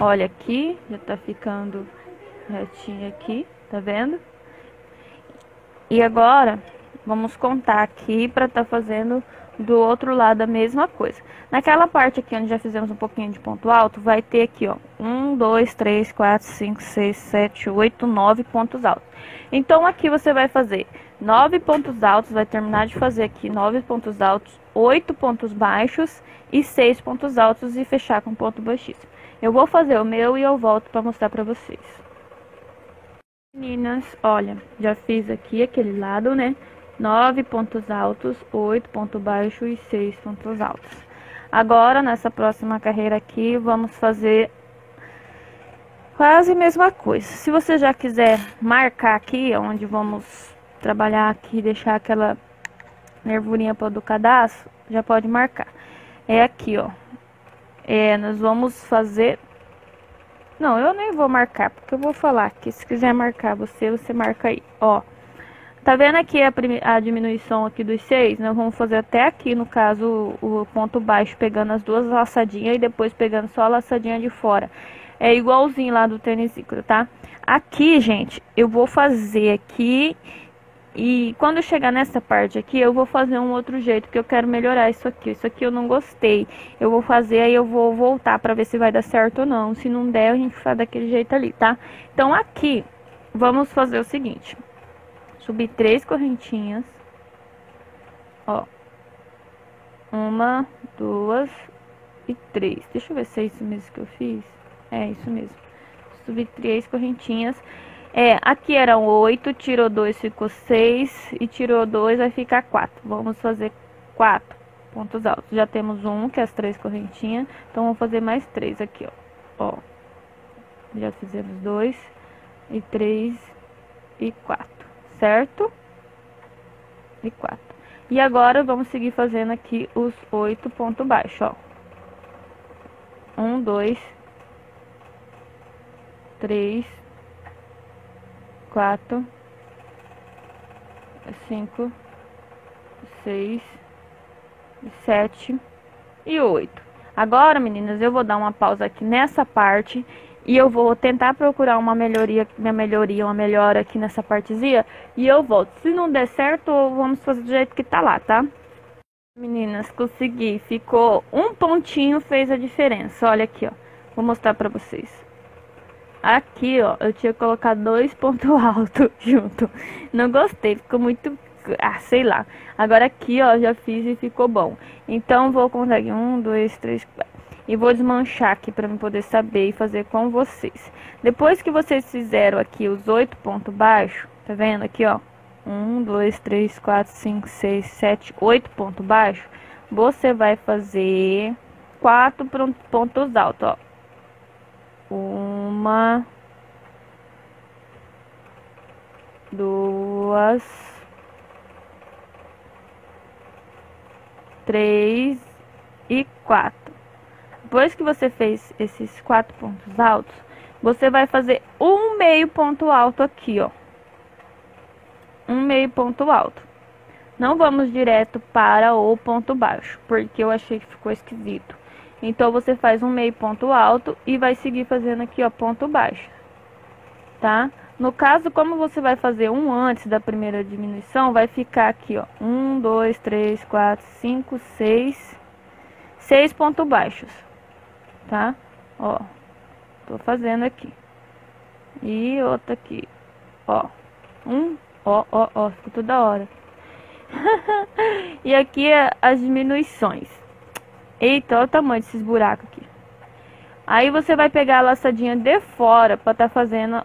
Olha aqui, já tá ficando retinho aqui, tá vendo? E agora, vamos contar aqui para tá fazendo do outro lado a mesma coisa. Naquela parte aqui onde já fizemos um pouquinho de ponto alto, vai ter aqui, ó, 1, 2, 3, 4, 5, 6, 7, 8, 9 pontos altos. Então, aqui você vai fazer 9 pontos altos, vai terminar de fazer aqui 9 pontos altos, 8 pontos baixos e seis pontos altos e fechar com ponto baixíssimo. Eu vou fazer o meu e eu volto para mostrar para vocês. Meninas, olha, já fiz aqui aquele lado, né? Nove pontos altos, oito pontos baixos e seis pontos altos. Agora, nessa próxima carreira aqui, vamos fazer quase a mesma coisa. Se você já quiser marcar aqui, onde vamos trabalhar aqui, deixar aquela nervurinha para do cadastro, já pode marcar é aqui, ó. É, nós vamos fazer... Não, eu nem vou marcar, porque eu vou falar aqui. Se quiser marcar você, você marca aí, ó. Tá vendo aqui a, a diminuição aqui dos seis? Nós vamos fazer até aqui, no caso, o, ponto baixo, pegando as duas laçadinhas e depois pegando só a laçadinha de fora. É igualzinho lá do tênis, tá? Aqui, gente, eu vou fazer aqui e quando chegar nessa parte aqui, eu vou fazer um outro jeito, que eu quero melhorar isso aqui. Isso aqui eu não gostei. Eu vou fazer, aí eu vou voltar pra ver se vai dar certo ou não. Se não der, a gente faz daquele jeito ali, tá? Então, aqui, vamos fazer o seguinte. Subir três correntinhas. Ó. Uma, duas e três. Deixa eu ver se é isso mesmo que eu fiz. É, isso mesmo. Subir três correntinhas. É, aqui eram 8, tirou 2, ficou 6, e tirou 2, vai ficar 4. Vamos fazer 4 pontos altos. Já temos um, que é as três correntinhas, então vamos fazer mais 3 aqui, ó. ó. Já fizemos 2, e 3, e 4, certo? E 4. E agora, vamos seguir fazendo aqui os 8 pontos baixos, ó. 1, 2, 3, quatro, cinco, seis, sete e oito. Agora, meninas, eu vou dar uma pausa aqui nessa parte e eu vou tentar procurar uma melhoria, minha melhoria, uma melhora aqui nessa partezinha e eu volto. Se não der certo, vamos fazer do jeito que tá lá, tá? Meninas, consegui. Ficou um pontinho, fez a diferença. Olha aqui, ó. Vou mostrar pra vocês. Aqui, ó, eu tinha colocado dois pontos altos junto. Não gostei, ficou muito... Ah, sei lá. Agora aqui, ó, já fiz e ficou bom. Então, vou contar aqui. Um, dois, três, quatro. E vou desmanchar aqui para eu poder saber e fazer com vocês. Depois que vocês fizeram aqui os oito pontos baixos, tá vendo aqui, ó? Um, dois, três, quatro, cinco, seis, sete, oito pontos baixos. Você vai fazer quatro pontos altos, ó uma, duas, três e quatro. Depois que você fez esses quatro pontos altos, você vai fazer um meio ponto alto aqui, ó. Um meio ponto alto. Não vamos direto para o ponto baixo, porque eu achei que ficou esquisito. Então, você faz um meio ponto alto e vai seguir fazendo aqui, ó, ponto baixo. Tá? No caso, como você vai fazer um antes da primeira diminuição, vai ficar aqui, ó, um, dois, três, quatro, cinco, seis, seis pontos baixos, tá? Ó, tô fazendo aqui. E outra aqui, ó, um, ó, ó, ó, ficou toda hora. e aqui é as diminuições. Eita, olha o tamanho desses buracos aqui. Aí você vai pegar a laçadinha de fora para tá fazendo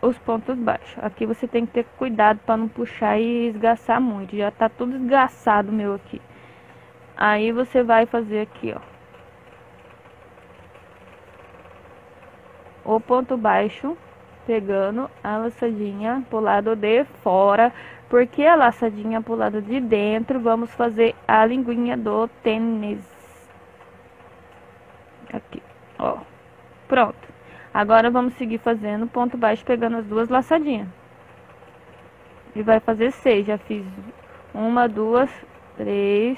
os pontos baixos. Aqui você tem que ter cuidado para não puxar e esgaçar muito. Já tá tudo esgaçado meu aqui. Aí você vai fazer aqui, ó. O ponto baixo, pegando a laçadinha pro lado de fora. Porque a laçadinha pro lado de dentro, vamos fazer a linguinha do tênis. Aqui, ó. Pronto. Agora vamos seguir fazendo ponto baixo pegando as duas laçadinhas. E vai fazer seis. Já fiz uma, duas, três,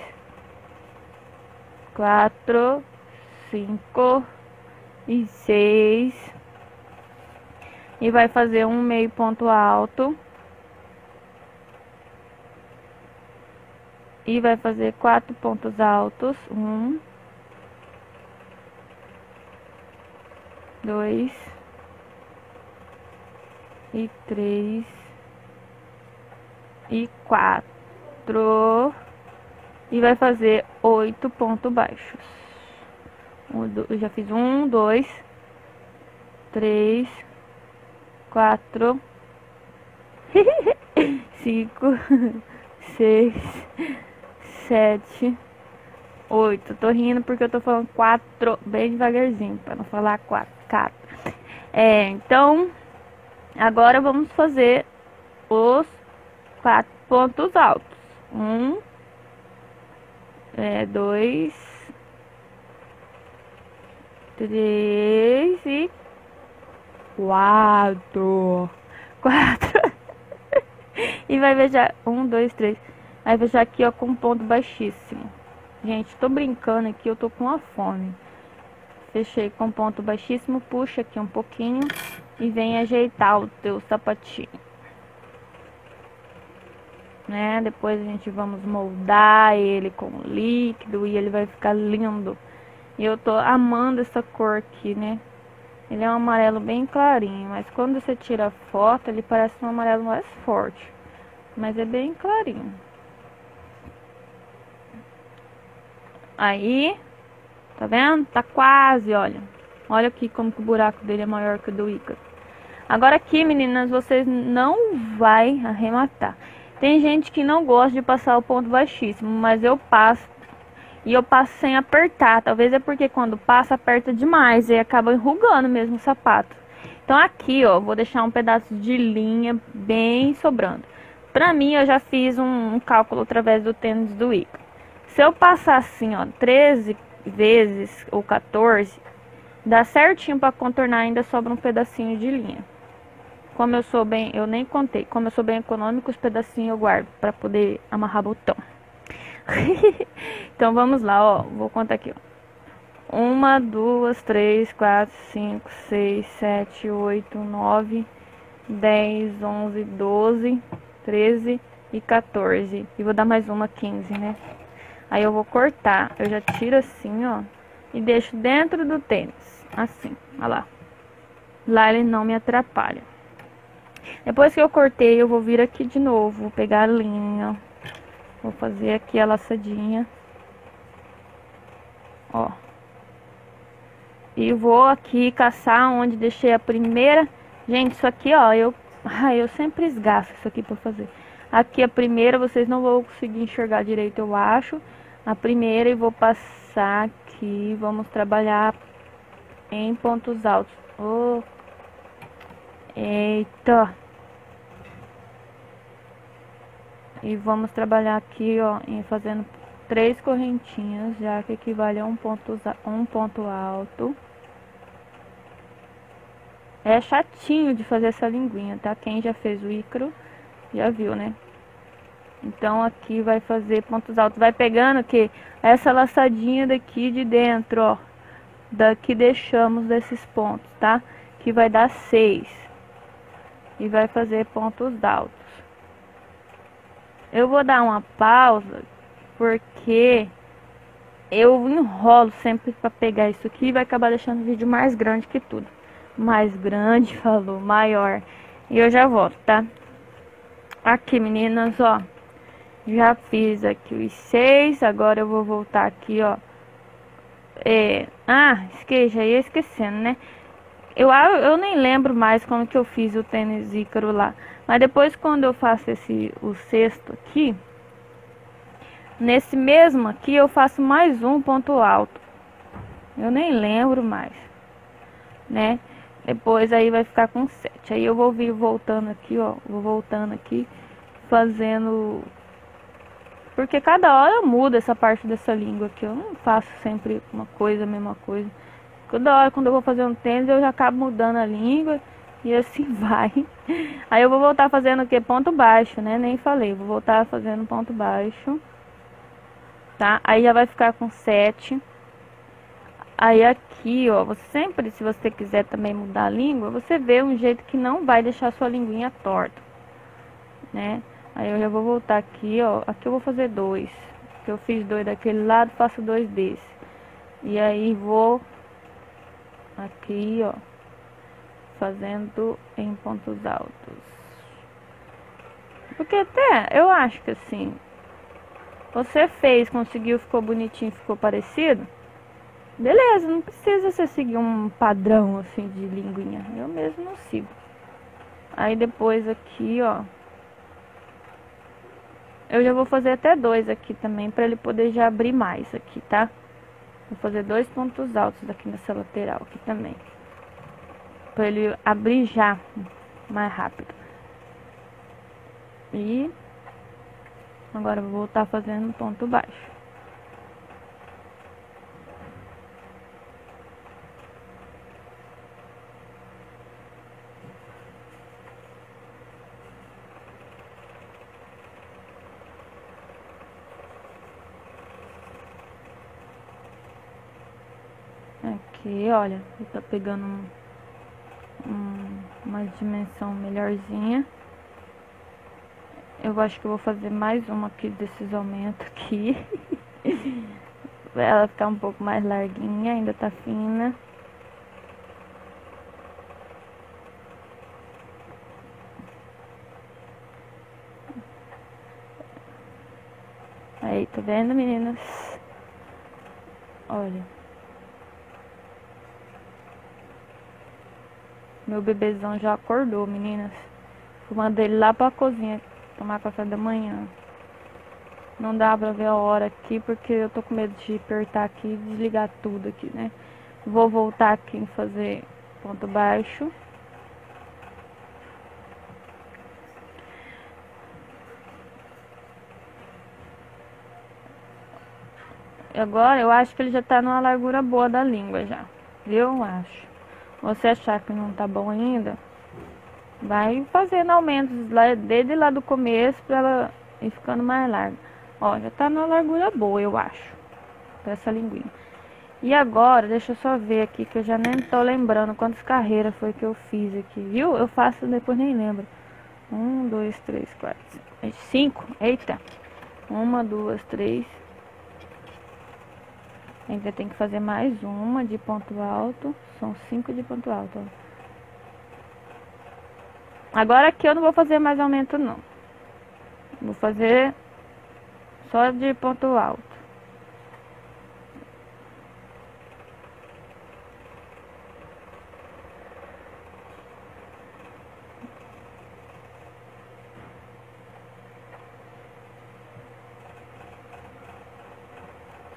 quatro, cinco e seis. E vai fazer um meio ponto alto. E vai fazer quatro pontos altos. Um. dois e três e quatro e vai fazer oito pontos baixos. Eu já fiz um, dois, três, quatro, cinco, seis, sete, oito. Tô rindo porque eu tô falando quatro bem devagarzinho, para não falar quatro. É, então, agora vamos fazer os quatro pontos altos. Um, é, dois, três e quatro. Quatro. e vai fechar um, dois, três. Vai fechar aqui, ó, com um ponto baixíssimo. Gente, tô brincando aqui, eu tô com uma fome. Fechei com ponto baixíssimo, puxa aqui um pouquinho e vem ajeitar o teu sapatinho. Né? Depois a gente vamos moldar ele com líquido e ele vai ficar lindo. E eu tô amando essa cor aqui, né? Ele é um amarelo bem clarinho, mas quando você tira a foto, ele parece um amarelo mais forte. Mas é bem clarinho. Aí, Tá vendo? Tá quase, olha. Olha aqui como que o buraco dele é maior que o do Ícaro. Agora aqui, meninas, vocês não vai arrematar. Tem gente que não gosta de passar o ponto baixíssimo, mas eu passo. E eu passo sem apertar. Talvez é porque quando passa, aperta demais e acaba enrugando mesmo o sapato. Então aqui, ó, vou deixar um pedaço de linha bem sobrando. Pra mim, eu já fiz um, um cálculo através do tênis do Ícaro. Se eu passar assim, ó, 13 vezes ou 14, dá certinho para contornar, ainda sobra um pedacinho de linha. Como eu sou bem, eu nem contei, como eu sou bem econômico, os pedacinhos eu guardo para poder amarrar botão. então vamos lá, ó, vou contar aqui, ó. Uma, duas, três, quatro, cinco, seis, sete, oito, nove, dez, onze, doze, treze e 14. E vou dar mais uma 15, né? Aí eu vou cortar, eu já tiro assim, ó, e deixo dentro do tênis, assim, ó lá. Lá ele não me atrapalha. Depois que eu cortei, eu vou vir aqui de novo, vou pegar a linha, vou fazer aqui a laçadinha, ó. E vou aqui caçar onde deixei a primeira. Gente, isso aqui, ó, eu, ai, eu sempre esgaço isso aqui pra fazer. Aqui a primeira, vocês não vão conseguir enxergar direito, eu acho a primeira e vou passar aqui, vamos trabalhar em pontos altos. Oh. Eita! E vamos trabalhar aqui, ó, em fazendo três correntinhas, já que equivale a um ponto, um ponto alto. É chatinho de fazer essa linguinha, tá? Quem já fez o icro, já viu, né? Então aqui vai fazer pontos altos. Vai pegando que essa laçadinha daqui de dentro, ó. Daqui deixamos desses pontos, tá? Que vai dar seis. E vai fazer pontos altos. Eu vou dar uma pausa porque eu enrolo sempre para pegar isso aqui e vai acabar deixando o vídeo mais grande que tudo. Mais grande, falou, maior. E eu já volto, tá? Aqui, meninas, ó. Já fiz aqui os seis, agora eu vou voltar aqui, ó. É, ah, esqueci, já ia esquecendo, né? Eu, eu nem lembro mais como que eu fiz o tênis ícaro lá. Mas depois quando eu faço esse, o sexto aqui, nesse mesmo aqui eu faço mais um ponto alto. Eu nem lembro mais, né? Depois aí vai ficar com sete. Aí eu vou vir voltando aqui, ó. Vou voltando aqui, fazendo porque cada hora muda essa parte dessa língua aqui. Eu não faço sempre uma coisa, a mesma coisa. Toda hora, quando eu vou fazer um tênis, eu já acabo mudando a língua. E assim vai. Aí eu vou voltar fazendo o que? Ponto baixo, né? Nem falei. Vou voltar fazendo ponto baixo. Tá? Aí já vai ficar com sete. Aí aqui, ó, você sempre, se você quiser também mudar a língua, você vê um jeito que não vai deixar sua linguinha torta, né? Aí eu já vou voltar aqui, ó. Aqui eu vou fazer dois. Que eu fiz dois daquele lado, faço dois desse. E aí vou aqui, ó. Fazendo em pontos altos. Porque até, eu acho que assim... Você fez, conseguiu, ficou bonitinho, ficou parecido. Beleza, não precisa você seguir um padrão assim de linguinha. Eu mesmo não sigo. Aí depois aqui, ó. Eu já vou fazer até dois aqui também, para ele poder já abrir mais aqui, tá? Vou fazer dois pontos altos aqui nessa lateral aqui também. Para ele abrir já mais rápido. E agora vou voltar fazendo ponto baixo. Aqui, olha, tá pegando um, um, uma dimensão melhorzinha. Eu acho que eu vou fazer mais uma aqui desses aumentos aqui. ela ficar um pouco mais larguinha, ainda tá fina. Aí, tá vendo, meninas? Olha. Meu bebezão já acordou, meninas. Fui mandar ele lá pra cozinha tomar café da manhã. Não dá pra ver a hora aqui porque eu tô com medo de apertar aqui e desligar tudo aqui, né? Vou voltar aqui em fazer ponto baixo. Agora eu acho que ele já tá numa largura boa da língua já. Eu acho você achar que não tá bom ainda, vai fazendo aumentos lá, desde lá do começo para ela ir ficando mais larga. Ó, já tá numa largura boa, eu acho, dessa linguinha. E agora, deixa eu só ver aqui, que eu já nem tô lembrando quantas carreiras foi que eu fiz aqui, viu? Eu faço, depois nem lembro. Um, dois, três, quatro, cinco. Eita. Uma, duas, três. Ainda tem que fazer mais uma de ponto alto. São cinco de ponto alto, ó. Agora aqui eu não vou fazer mais aumento, não. Vou fazer só de ponto alto.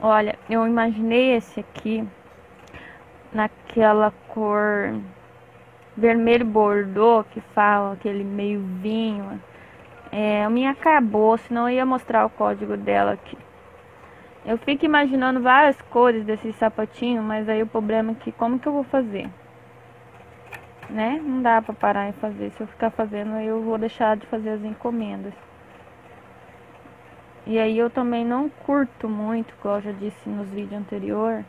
Olha, eu imaginei esse aqui naquela cor vermelho bordô que fala, aquele meio vinho. É, a minha acabou, senão eu ia mostrar o código dela aqui. Eu fico imaginando várias cores desse sapatinho, mas aí o problema é que como que eu vou fazer? Né? Não dá pra parar e fazer. Se eu ficar fazendo, eu vou deixar de fazer as encomendas. E aí eu também não curto muito, como eu já disse nos vídeos anteriores,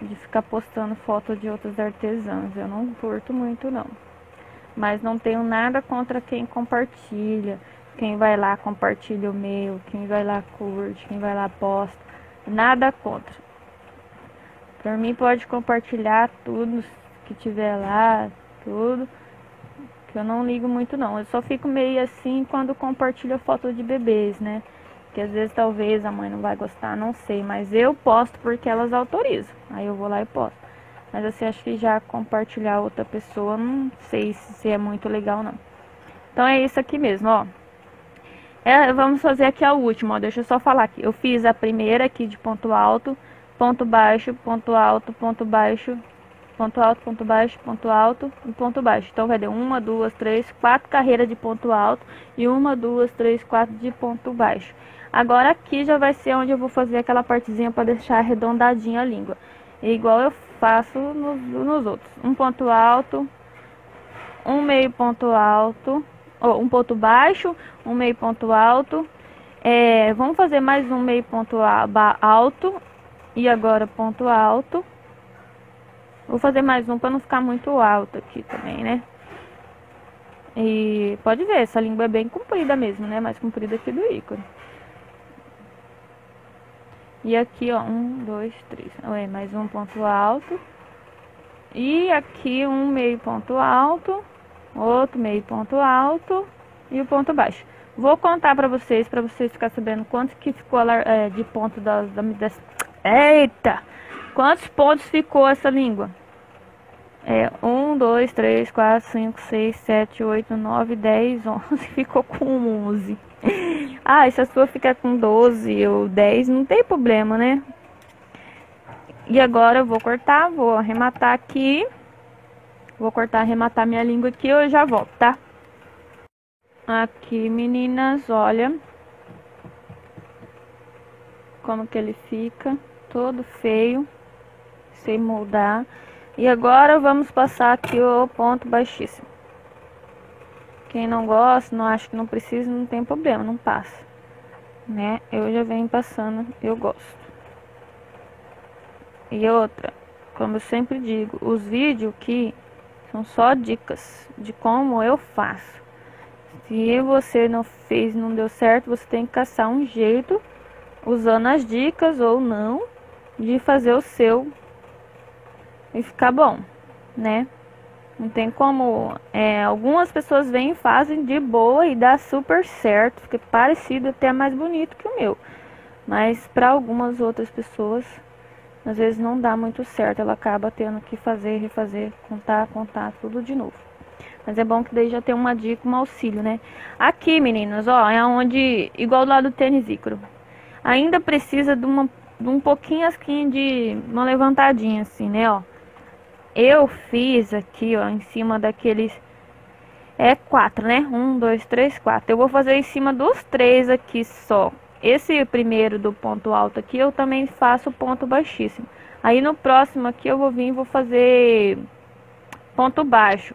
de ficar postando foto de outros artesãos. Eu não curto muito não. Mas não tenho nada contra quem compartilha. Quem vai lá compartilha o meu, quem vai lá curte, quem vai lá posta. Nada contra. Por mim pode compartilhar tudo que tiver lá, tudo. Que eu não ligo muito não. Eu só fico meio assim quando compartilho foto de bebês, né? Às vezes talvez a mãe não vai gostar, não sei. Mas eu posto porque elas autorizam. Aí eu vou lá e posto. Mas assim, acho que já compartilhar outra pessoa, não sei se é muito legal não. Então é isso aqui mesmo, ó. É, vamos fazer aqui a última, ó, deixa eu só falar aqui. Eu fiz a primeira aqui de ponto alto, ponto baixo, ponto alto, ponto baixo, ponto alto, ponto baixo, ponto alto e ponto baixo. Então vai dar uma, duas, três, quatro carreiras de ponto alto e uma, duas, três, quatro de ponto baixo. Agora aqui já vai ser onde eu vou fazer aquela partezinha para deixar arredondadinha a língua. igual eu faço nos, nos outros. Um ponto alto, um meio ponto alto, ou um ponto baixo, um meio ponto alto. É, vamos fazer mais um meio ponto alto e agora ponto alto. Vou fazer mais um para não ficar muito alto aqui também, né? E pode ver, essa língua é bem comprida mesmo, né? Mais comprida que do ícone. E aqui, ó, um, dois, três. Ué, mais um ponto alto. E aqui um meio ponto alto outro meio ponto alto e o ponto baixo. Vou contar para vocês, para vocês ficar sabendo quanto que ficou é, de ponto das, das, Eita! Quantos pontos ficou essa língua? É, 1, 2, 3, 4, 5, 6, 7, 8, 9, 10, 11. Ficou com 11. Ah, se a sua ficar com 12 ou 10, não tem problema, né? E agora eu vou cortar, vou arrematar aqui. Vou cortar, arrematar minha língua aqui, eu já volto, tá? Aqui, meninas, olha. Como que ele fica. Todo feio. Sem moldar. E agora vamos passar aqui o ponto baixíssimo. Quem não gosta, não acha que não precisa, não tem problema, não passa. Né? Eu já venho passando, eu gosto. E outra, como eu sempre digo, os vídeos que são só dicas de como eu faço. Se você não fez, não deu certo, você tem que caçar um jeito, usando as dicas ou não, de fazer o seu e ficar bom, né? Não tem como. É, algumas pessoas vêm e fazem de boa e dá super certo, fica parecido até mais bonito que o meu. Mas para algumas outras pessoas às vezes não dá muito certo, ela acaba tendo que fazer, refazer, contar, contar tudo de novo. Mas é bom que daí já tem uma dica, um auxílio, né? Aqui, meninas, ó, é onde, igual do lado do tênis ícaro, ainda precisa de, uma, de um pouquinho assim de uma levantadinha assim, né, ó. Eu fiz aqui, ó, em cima daqueles é quatro, né? Um, dois, três, quatro. Eu vou fazer em cima dos três aqui só. Esse primeiro do ponto alto aqui, eu também faço ponto baixíssimo. Aí no próximo aqui eu vou vir e vou fazer ponto baixo,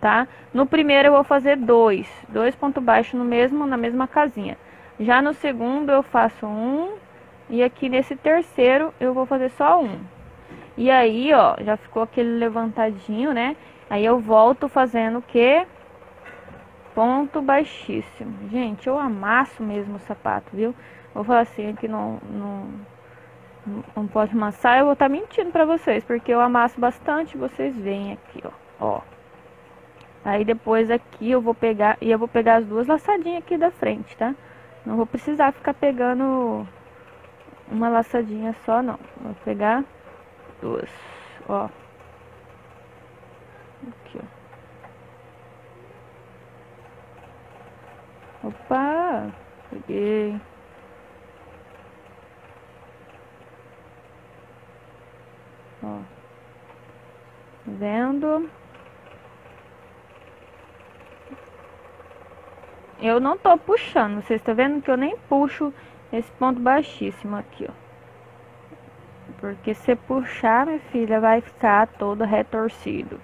tá? No primeiro eu vou fazer dois, dois pontos baixos no mesmo, na mesma casinha. Já no segundo eu faço um e aqui nesse terceiro eu vou fazer só um. E aí, ó, já ficou aquele levantadinho, né? Aí eu volto fazendo o que? ponto baixíssimo. Gente, eu amasso mesmo o sapato, viu? Vou falar assim que não, não, não pode amassar, eu vou estar tá mentindo pra vocês, porque eu amasso bastante, vocês veem aqui, ó, ó. Aí depois aqui eu vou pegar, e eu vou pegar as duas laçadinhas aqui da frente, tá? Não vou precisar ficar pegando uma laçadinha só, não. Vou pegar duas, ó. Aqui, ó. Opa, peguei. Ó. Vendo? Eu não tô puxando, vocês estão vendo que eu nem puxo esse ponto baixíssimo aqui, ó. Porque se puxar, minha filha, vai ficar todo retorcido.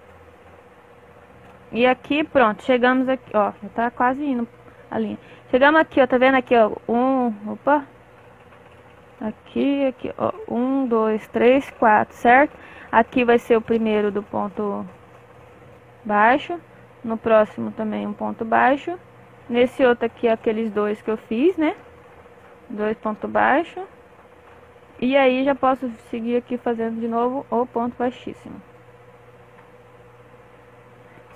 E aqui, pronto, chegamos aqui, ó, já tá quase indo a linha. Chegamos aqui, ó, tá vendo aqui, ó, um, opa, aqui, aqui, ó, um, dois, três, quatro, certo? Aqui vai ser o primeiro do ponto baixo, no próximo também um ponto baixo, nesse outro aqui, aqueles dois que eu fiz, né? Dois pontos baixos. E aí já posso seguir aqui fazendo de novo o ponto baixíssimo.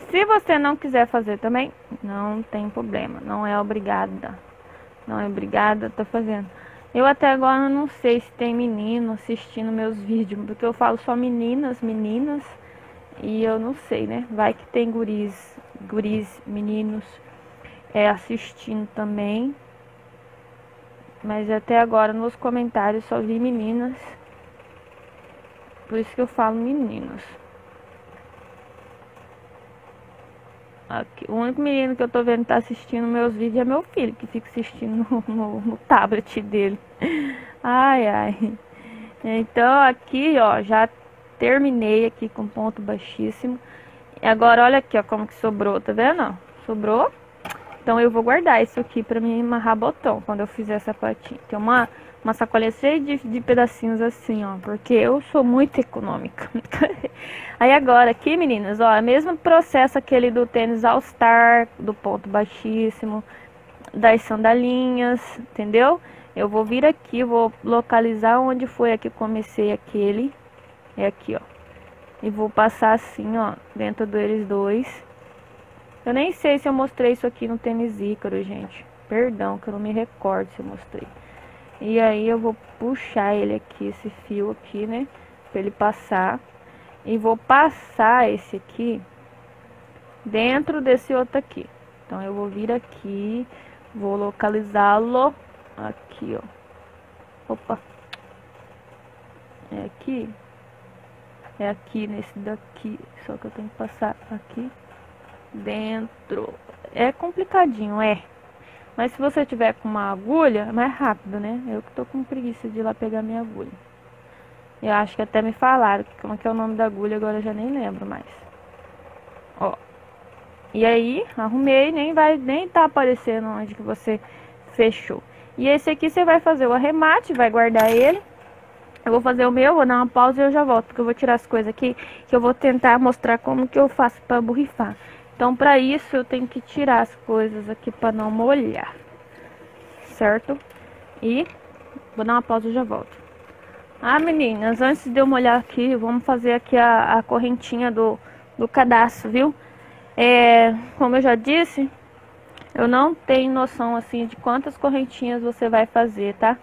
Se você não quiser fazer também, não tem problema, não é obrigada. Não é obrigada, tá fazendo. Eu até agora não sei se tem menino assistindo meus vídeos, porque eu falo só meninas, meninas, e eu não sei, né? Vai que tem guris, guris, meninos é, assistindo também. Mas até agora nos comentários só vi meninas. Por isso que eu falo meninos. Aqui, o único menino que eu tô vendo que tá assistindo meus vídeos é meu filho, que fica assistindo no, no, no tablet dele. Ai, ai. Então aqui, ó, já terminei aqui com ponto baixíssimo. E agora olha aqui, ó, como que sobrou, tá vendo? Sobrou. Então eu vou guardar isso aqui pra mim amarrar botão quando eu fizer essa patinha. Tem uma, uma sacolinha cheia de, de pedacinhos assim, ó. Porque eu sou muito econômica. Aí agora aqui, meninas, ó, é mesmo processo aquele do tênis All Star, do ponto baixíssimo, das sandalinhas, entendeu? Eu vou vir aqui, vou localizar onde foi que comecei aquele. É aqui, ó. E vou passar assim, ó, dentro deles dois. Eu nem sei se eu mostrei isso aqui no tênis Ícaro, gente. Perdão, que eu não me recordo se eu mostrei. E aí eu vou puxar ele aqui, esse fio aqui, né? Pra ele passar. E vou passar esse aqui dentro desse outro aqui. Então eu vou vir aqui, vou localizá-lo aqui, ó. Opa. É aqui. É aqui nesse daqui. Só que eu tenho que passar aqui dentro. É complicadinho, é. Mas se você tiver com uma agulha, é mais rápido, né? Eu que tô com preguiça de ir lá pegar minha agulha. Eu acho que até me falaram como é que é o nome da agulha, agora eu já nem lembro mais. Ó. E aí, arrumei, nem vai nem tá aparecendo onde que você fechou. E esse aqui você vai fazer o arremate, vai guardar ele. Eu vou fazer o meu, vou dar uma pausa e eu já volto, porque eu vou tirar as coisas aqui, que eu vou tentar mostrar como que eu faço para borrifar. Então, para isso, eu tenho que tirar as coisas aqui para não molhar. Certo? E vou dar uma pausa e já volto. Ah, meninas, antes de eu molhar aqui, vamos fazer aqui a, a correntinha do, do cadastro, viu? É, como eu já disse, eu não tenho noção, assim, de quantas correntinhas você vai fazer, tá?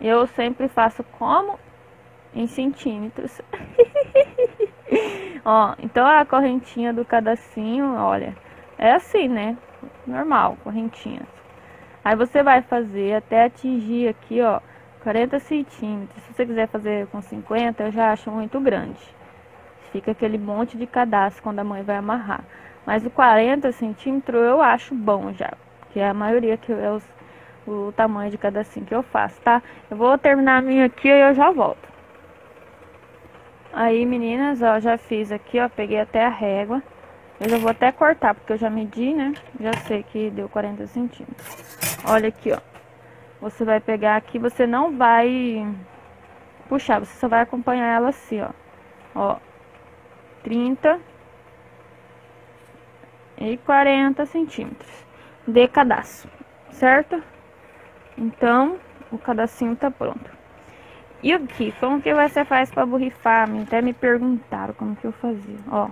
Eu sempre faço como? Em centímetros. Ó, então a correntinha do cadacinho, olha, é assim, né? Normal, correntinha. Aí você vai fazer até atingir aqui, ó, 40 centímetros. Se você quiser fazer com 50, eu já acho muito grande. Fica aquele monte de cadastro quando a mãe vai amarrar. Mas o 40 centímetros eu acho bom já. Que é a maioria que é os, o tamanho de cada assim que eu faço, tá? Eu vou terminar a minha aqui e eu já volto. Aí, meninas, ó, já fiz aqui, ó, peguei até a régua. Eu já vou até cortar, porque eu já medi, né? Já sei que deu 40 centímetros. Olha aqui, ó. Você vai pegar aqui, você não vai puxar, você só vai acompanhar ela assim, ó. Ó, 30 e 40 centímetros de cadastro, certo? Então, o cadacinho tá pronto. E aqui, como que você faz para borrifar? Até me perguntaram como que eu fazia. Ó,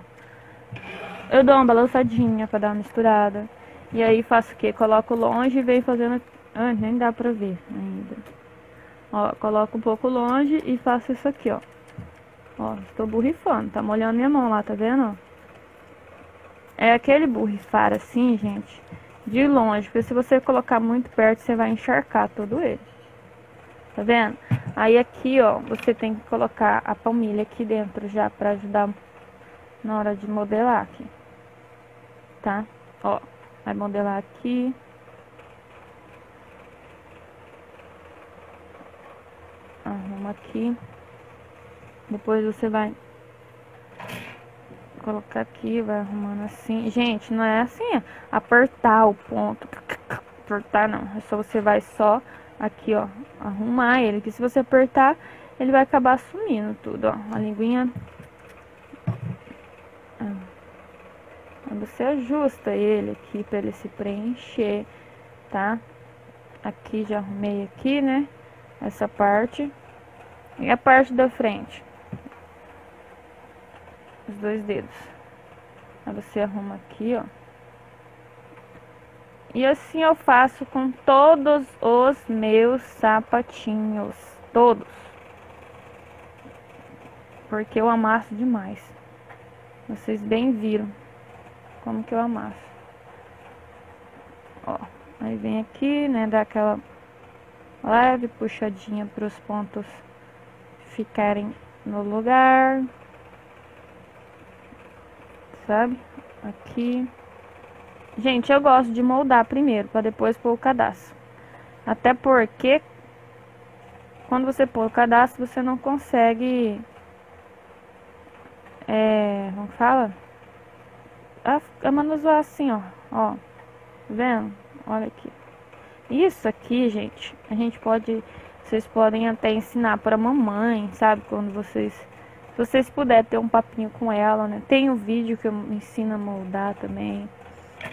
eu dou uma balançadinha para dar uma misturada. E aí faço o que? Coloco longe e venho fazendo... Ah, nem dá pra ver ainda. Ó, coloco um pouco longe e faço isso aqui, ó. Ó, estou borrifando. Tá molhando minha mão lá, tá vendo? É aquele borrifar assim, gente, de longe. Porque se você colocar muito perto, você vai encharcar todo ele. Tá vendo? Aí aqui, ó, você tem que colocar a palmilha aqui dentro já pra ajudar na hora de modelar aqui. Tá? Ó, vai modelar aqui. arruma aqui. Depois você vai colocar aqui, vai arrumando assim. Gente, não é assim, apertar o ponto. Apertar não, é só você vai só aqui, ó, arrumar ele. Que se você apertar, ele vai acabar sumindo tudo, ó. A linguinha... Aí você ajusta ele aqui para ele se preencher, tá? Aqui já arrumei aqui, né? Essa parte. E a parte da frente os dois dedos. Aí você arruma aqui, ó. E assim eu faço com todos os meus sapatinhos. Todos. Porque eu amasso demais. Vocês bem viram como que eu amasso. Ó, aí vem aqui, né, dá aquela leve puxadinha para os pontos ficarem no lugar sabe? Aqui. Gente, eu gosto de moldar primeiro, para depois pôr o cadastro. Até porque, quando você pôr o cadastro, você não consegue... É... Como fala? A, a manusear assim, ó. Ó. Tá vendo? Olha aqui. Isso aqui, gente, a gente pode... Vocês podem até ensinar para mamãe, sabe? Quando vocês se vocês puderem ter um papinho com ela, né? Tem um vídeo que eu ensino a moldar também.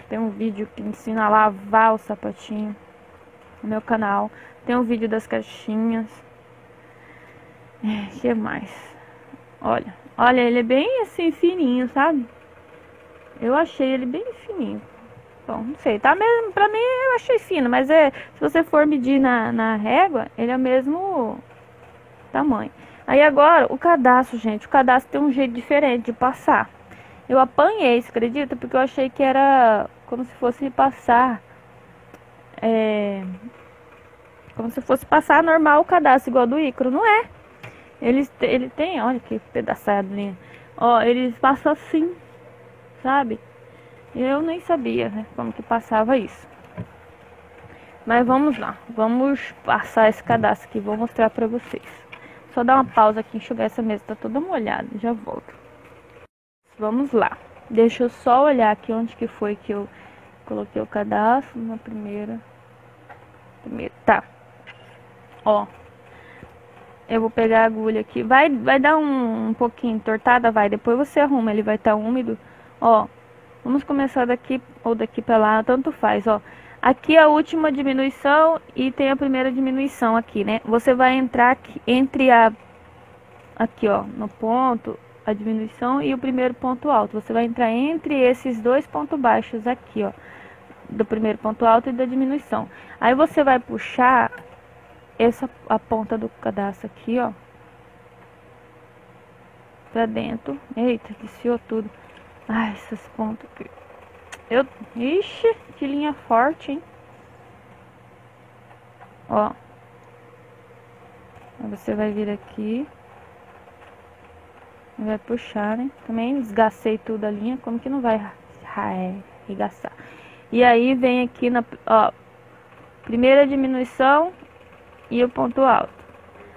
Tem um vídeo que ensina a lavar o sapatinho no meu canal. Tem um vídeo das caixinhas. É, que mais? Olha, olha, ele é bem assim fininho, sabe? Eu achei ele bem fininho. Bom, não sei, tá mesmo, pra mim eu achei fino, mas é, se você for medir na, na régua, ele é o mesmo tamanho. Aí agora, o cadastro, gente, o cadastro tem um jeito diferente de passar. Eu apanhei, você acredita? Porque eu achei que era como se fosse passar. É, como se fosse passar normal o cadastro, igual do Icro. Não é. Ele, ele tem, olha que pedaçado linha. Ó, eles passam assim, sabe? Eu nem sabia né, como que passava isso. Mas vamos lá, vamos passar esse cadastro aqui, vou mostrar pra vocês. Só dar uma pausa aqui, enxugar essa mesa, tá toda molhada, já volto. Vamos lá. Deixa eu só olhar aqui onde que foi que eu coloquei o cadastro na primeira. Tá. Ó. Eu vou pegar a agulha aqui. Vai, vai dar um, um pouquinho entortada, vai. Depois você arruma, ele vai estar tá úmido. Ó. Vamos começar daqui ou daqui pra lá, tanto faz, ó. Aqui é a última diminuição e tem a primeira diminuição aqui, né? Você vai entrar aqui, entre a aqui, ó, no ponto, a diminuição e o primeiro ponto alto. Você vai entrar entre esses dois pontos baixos aqui, ó, do primeiro ponto alto e da diminuição. Aí você vai puxar essa a ponta do cadastro aqui, ó, pra dentro. Eita, desfiou tudo. Ai, essas pontas aqui. Eu... Ixi, que linha forte, hein? Ó. Aí você vai vir aqui. Vai puxar, né? Também desgastei tudo a linha. Como que não vai arregaçar? E aí vem aqui na... Ó. Primeira diminuição e o ponto alto.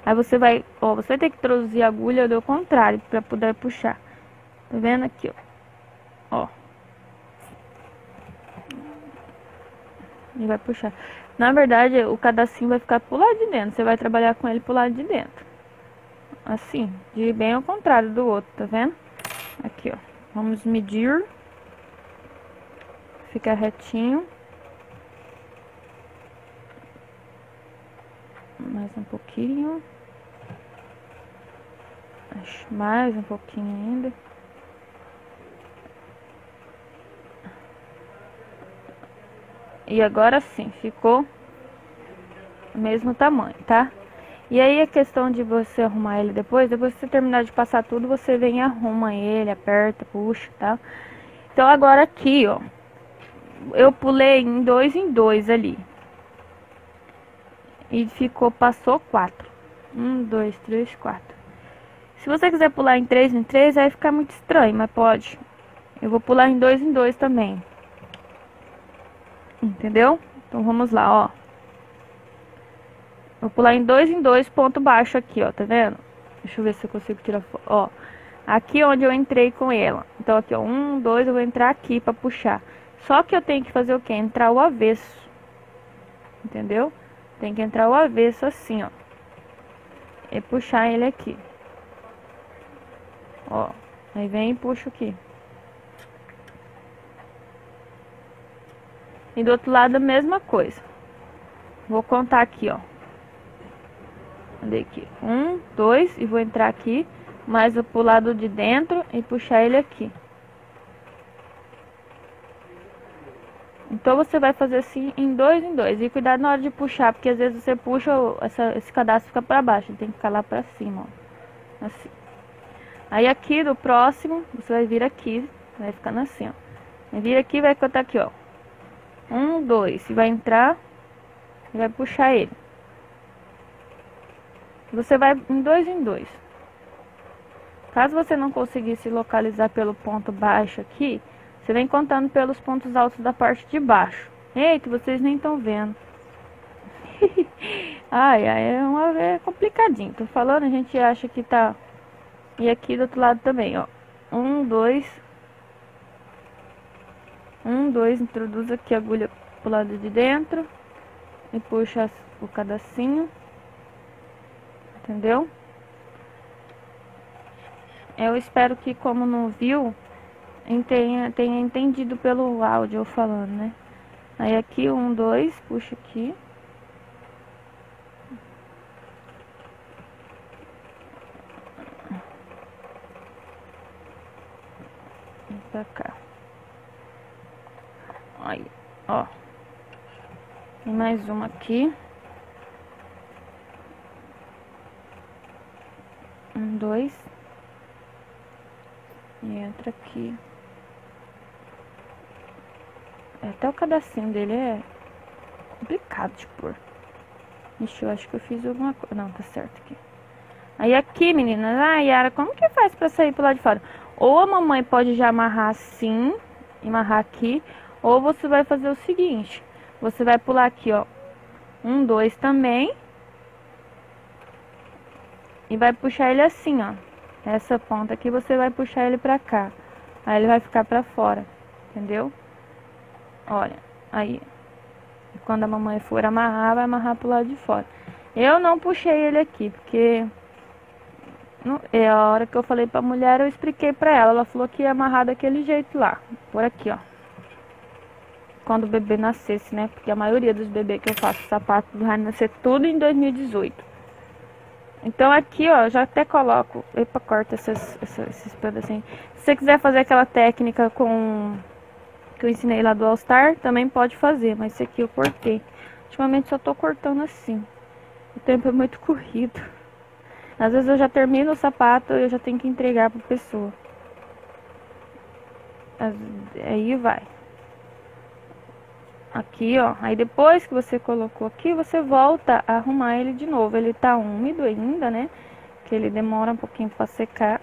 Aí você vai... Ó, você vai ter que introduzir a agulha do contrário para poder puxar. Tá vendo aqui, ó. Ó. E vai puxar. Na verdade, o cadastrinho vai ficar pro lado de dentro. Você vai trabalhar com ele pro lado de dentro. Assim, de bem ao contrário do outro, tá vendo? Aqui, ó. Vamos medir. Fica retinho. Mais um pouquinho. Mais um pouquinho ainda. E agora sim, ficou o mesmo tamanho, tá? E aí a questão de você arrumar ele depois, depois que você terminar de passar tudo, você vem e arruma ele, aperta, puxa, tá? Então agora aqui, ó, eu pulei em dois em dois ali. E ficou, passou quatro. Um, dois, três, quatro. Se você quiser pular em três em três, vai ficar muito estranho, mas pode. Eu vou pular em dois em dois também. Entendeu? Então vamos lá, ó. Vou pular em dois em dois, ponto baixo aqui, ó, tá vendo? Deixa eu ver se eu consigo tirar. Ó, aqui onde eu entrei com ela. Então, aqui, ó, um, dois, eu vou entrar aqui pra puxar. Só que eu tenho que fazer o quê? Entrar o avesso. Entendeu? Tem que entrar o avesso assim, ó. E puxar ele aqui. Ó, aí vem e puxo aqui. E do outro lado a mesma coisa. Vou contar aqui, ó. Cadê aqui? Um, dois, e vou entrar aqui, mais pro lado de dentro e puxar ele aqui. Então você vai fazer assim em dois em dois. E cuidado na hora de puxar, porque às vezes você puxa, essa, esse cadastro fica pra baixo. Tem que ficar lá pra cima, ó. Assim. Aí aqui do próximo, você vai vir aqui, vai ficando assim, ó. Vai vir aqui vai contar aqui, ó. Um, dois. E vai entrar e vai puxar ele. Você vai em dois em dois. Caso você não conseguir se localizar pelo ponto baixo aqui, você vem contando pelos pontos altos da parte de baixo. Eita, vocês nem estão vendo. ai, ai, é, uma, é complicadinho. Tô falando, a gente acha que tá... E aqui do outro lado também, ó. Um, dois. Um, dois, introduz aqui a agulha pro lado de dentro. E puxa o cadacinho. Entendeu? Eu espero que como não viu, tenha, tenha entendido pelo áudio eu falando, né? Aí aqui, um, dois, puxa aqui. Pra cá. Aí, ó. E mais uma aqui. Um, dois. E entra aqui. Até o cadacinho dele é complicado de pôr. Ixi, eu acho que eu fiz alguma coisa. Não, tá certo aqui. Aí aqui, meninas. Ah, Yara, como que faz pra sair pro lado de fora? Ou a mamãe pode já amarrar assim, amarrar aqui. Ou você vai fazer o seguinte. Você vai pular aqui, ó. Um, dois também. E vai puxar ele assim, ó. Essa ponta aqui você vai puxar ele pra cá. Aí ele vai ficar pra fora. Entendeu? Olha, aí. Quando a mamãe for amarrar, vai amarrar pro lado de fora. Eu não puxei ele aqui, porque... É a hora que eu falei pra mulher, eu expliquei pra ela. Ela falou que ia amarrar daquele jeito lá. Por aqui, ó. Quando o bebê nascesse, né? Porque a maioria dos bebês que eu faço sapato vai nascer tudo em 2018. Então aqui, ó, já até coloco... Epa, corta essas, essas, esses pedacinhos. Se você quiser fazer aquela técnica com que eu ensinei lá do All Star, também pode fazer, mas esse aqui eu cortei. Ultimamente só tô cortando assim. O tempo é muito corrido. Às vezes eu já termino o sapato e eu já tenho que entregar pra pessoa. Aí vai. Aqui, ó. Aí depois que você colocou aqui, você volta a arrumar ele de novo. Ele tá úmido ainda, né? Que ele demora um pouquinho pra secar.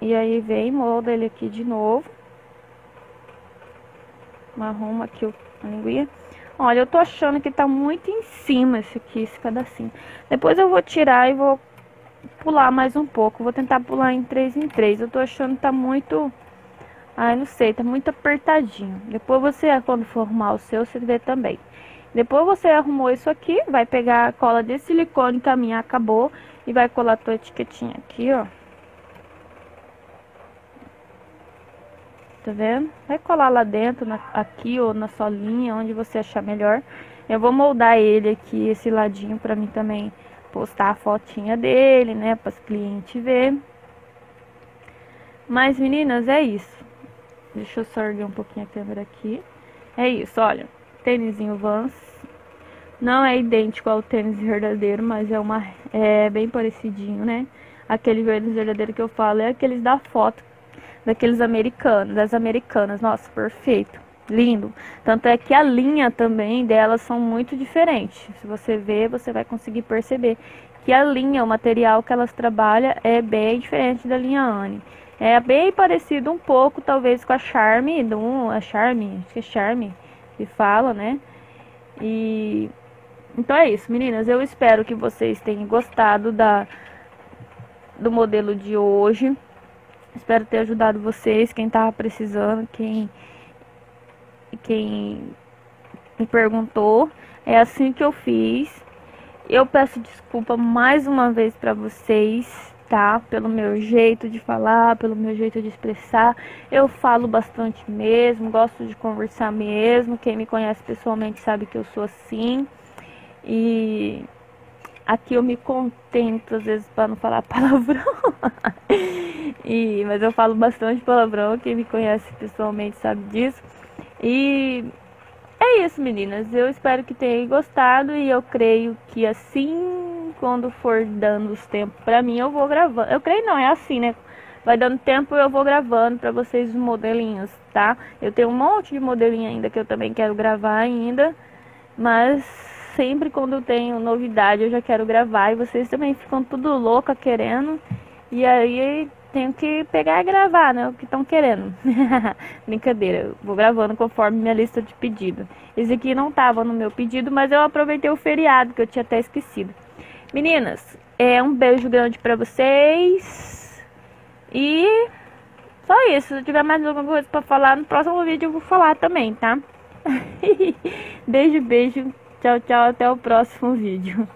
E aí vem, molda ele aqui de novo. Arruma aqui a linguinha. Olha, eu tô achando que tá muito em cima esse aqui, esse pedacinho. Depois eu vou tirar e vou pular mais um pouco. Vou tentar pular em 3 em 3. Eu tô achando que tá muito... Ai, não sei, tá muito apertadinho. Depois você, quando for arrumar o seu, você vê também. Depois você arrumou isso aqui, vai pegar a cola de silicone que a minha acabou e vai colar a tua etiquetinha aqui, ó. tá vendo? Vai colar lá dentro, na, aqui ou na solinha, onde você achar melhor. Eu vou moldar ele aqui, esse ladinho, pra mim também postar a fotinha dele, né, para os clientes ver. Mas, meninas, é isso. Deixa eu só erguer um pouquinho a câmera aqui. É isso, olha. Tênisinho Vans. Não é idêntico ao tênis verdadeiro, mas é uma é bem parecidinho, né? Aquele tênis verdadeiro que eu falo é aqueles da foto daqueles americanos, das americanas. Nossa, perfeito. Lindo. Tanto é que a linha também delas são muito diferentes. Se você ver, você vai conseguir perceber que a linha, o material que elas trabalham é bem diferente da linha Anne. É bem parecido um pouco, talvez, com a Charme, do, a Charme, acho que é Charme que fala, né? E Então é isso, meninas. Eu espero que vocês tenham gostado da, do modelo de hoje. Espero ter ajudado vocês, quem tava precisando, quem, quem me perguntou. É assim que eu fiz. Eu peço desculpa mais uma vez para vocês, Pelo meu jeito de falar, pelo meu jeito de expressar. Eu falo bastante mesmo, gosto de conversar mesmo. Quem me conhece pessoalmente sabe que eu sou assim. E aqui eu me contento às vezes para não falar palavrão. e, mas eu falo bastante palavrão, quem me conhece pessoalmente sabe disso. E é isso, meninas. Eu espero que tenham gostado e eu creio que assim, quando for dando os tempos para mim, eu vou gravando. Eu creio não, é assim, né? Vai dando tempo, eu vou gravando para vocês os modelinhos, tá? Eu tenho um monte de modelinho ainda que eu também quero gravar ainda, mas sempre quando eu tenho novidade eu já quero gravar e vocês também ficam tudo louca querendo. E aí tenho que pegar e gravar, né? O que estão querendo. Brincadeira, eu vou gravando conforme minha lista de pedido. Esse aqui não estava no meu pedido, mas eu aproveitei o feriado que eu tinha até esquecido. Meninas, é um beijo grande para vocês. E só isso. Se tiver mais alguma coisa para falar, no próximo vídeo eu vou falar também, tá? beijo, beijo. Tchau, tchau. Até o próximo vídeo.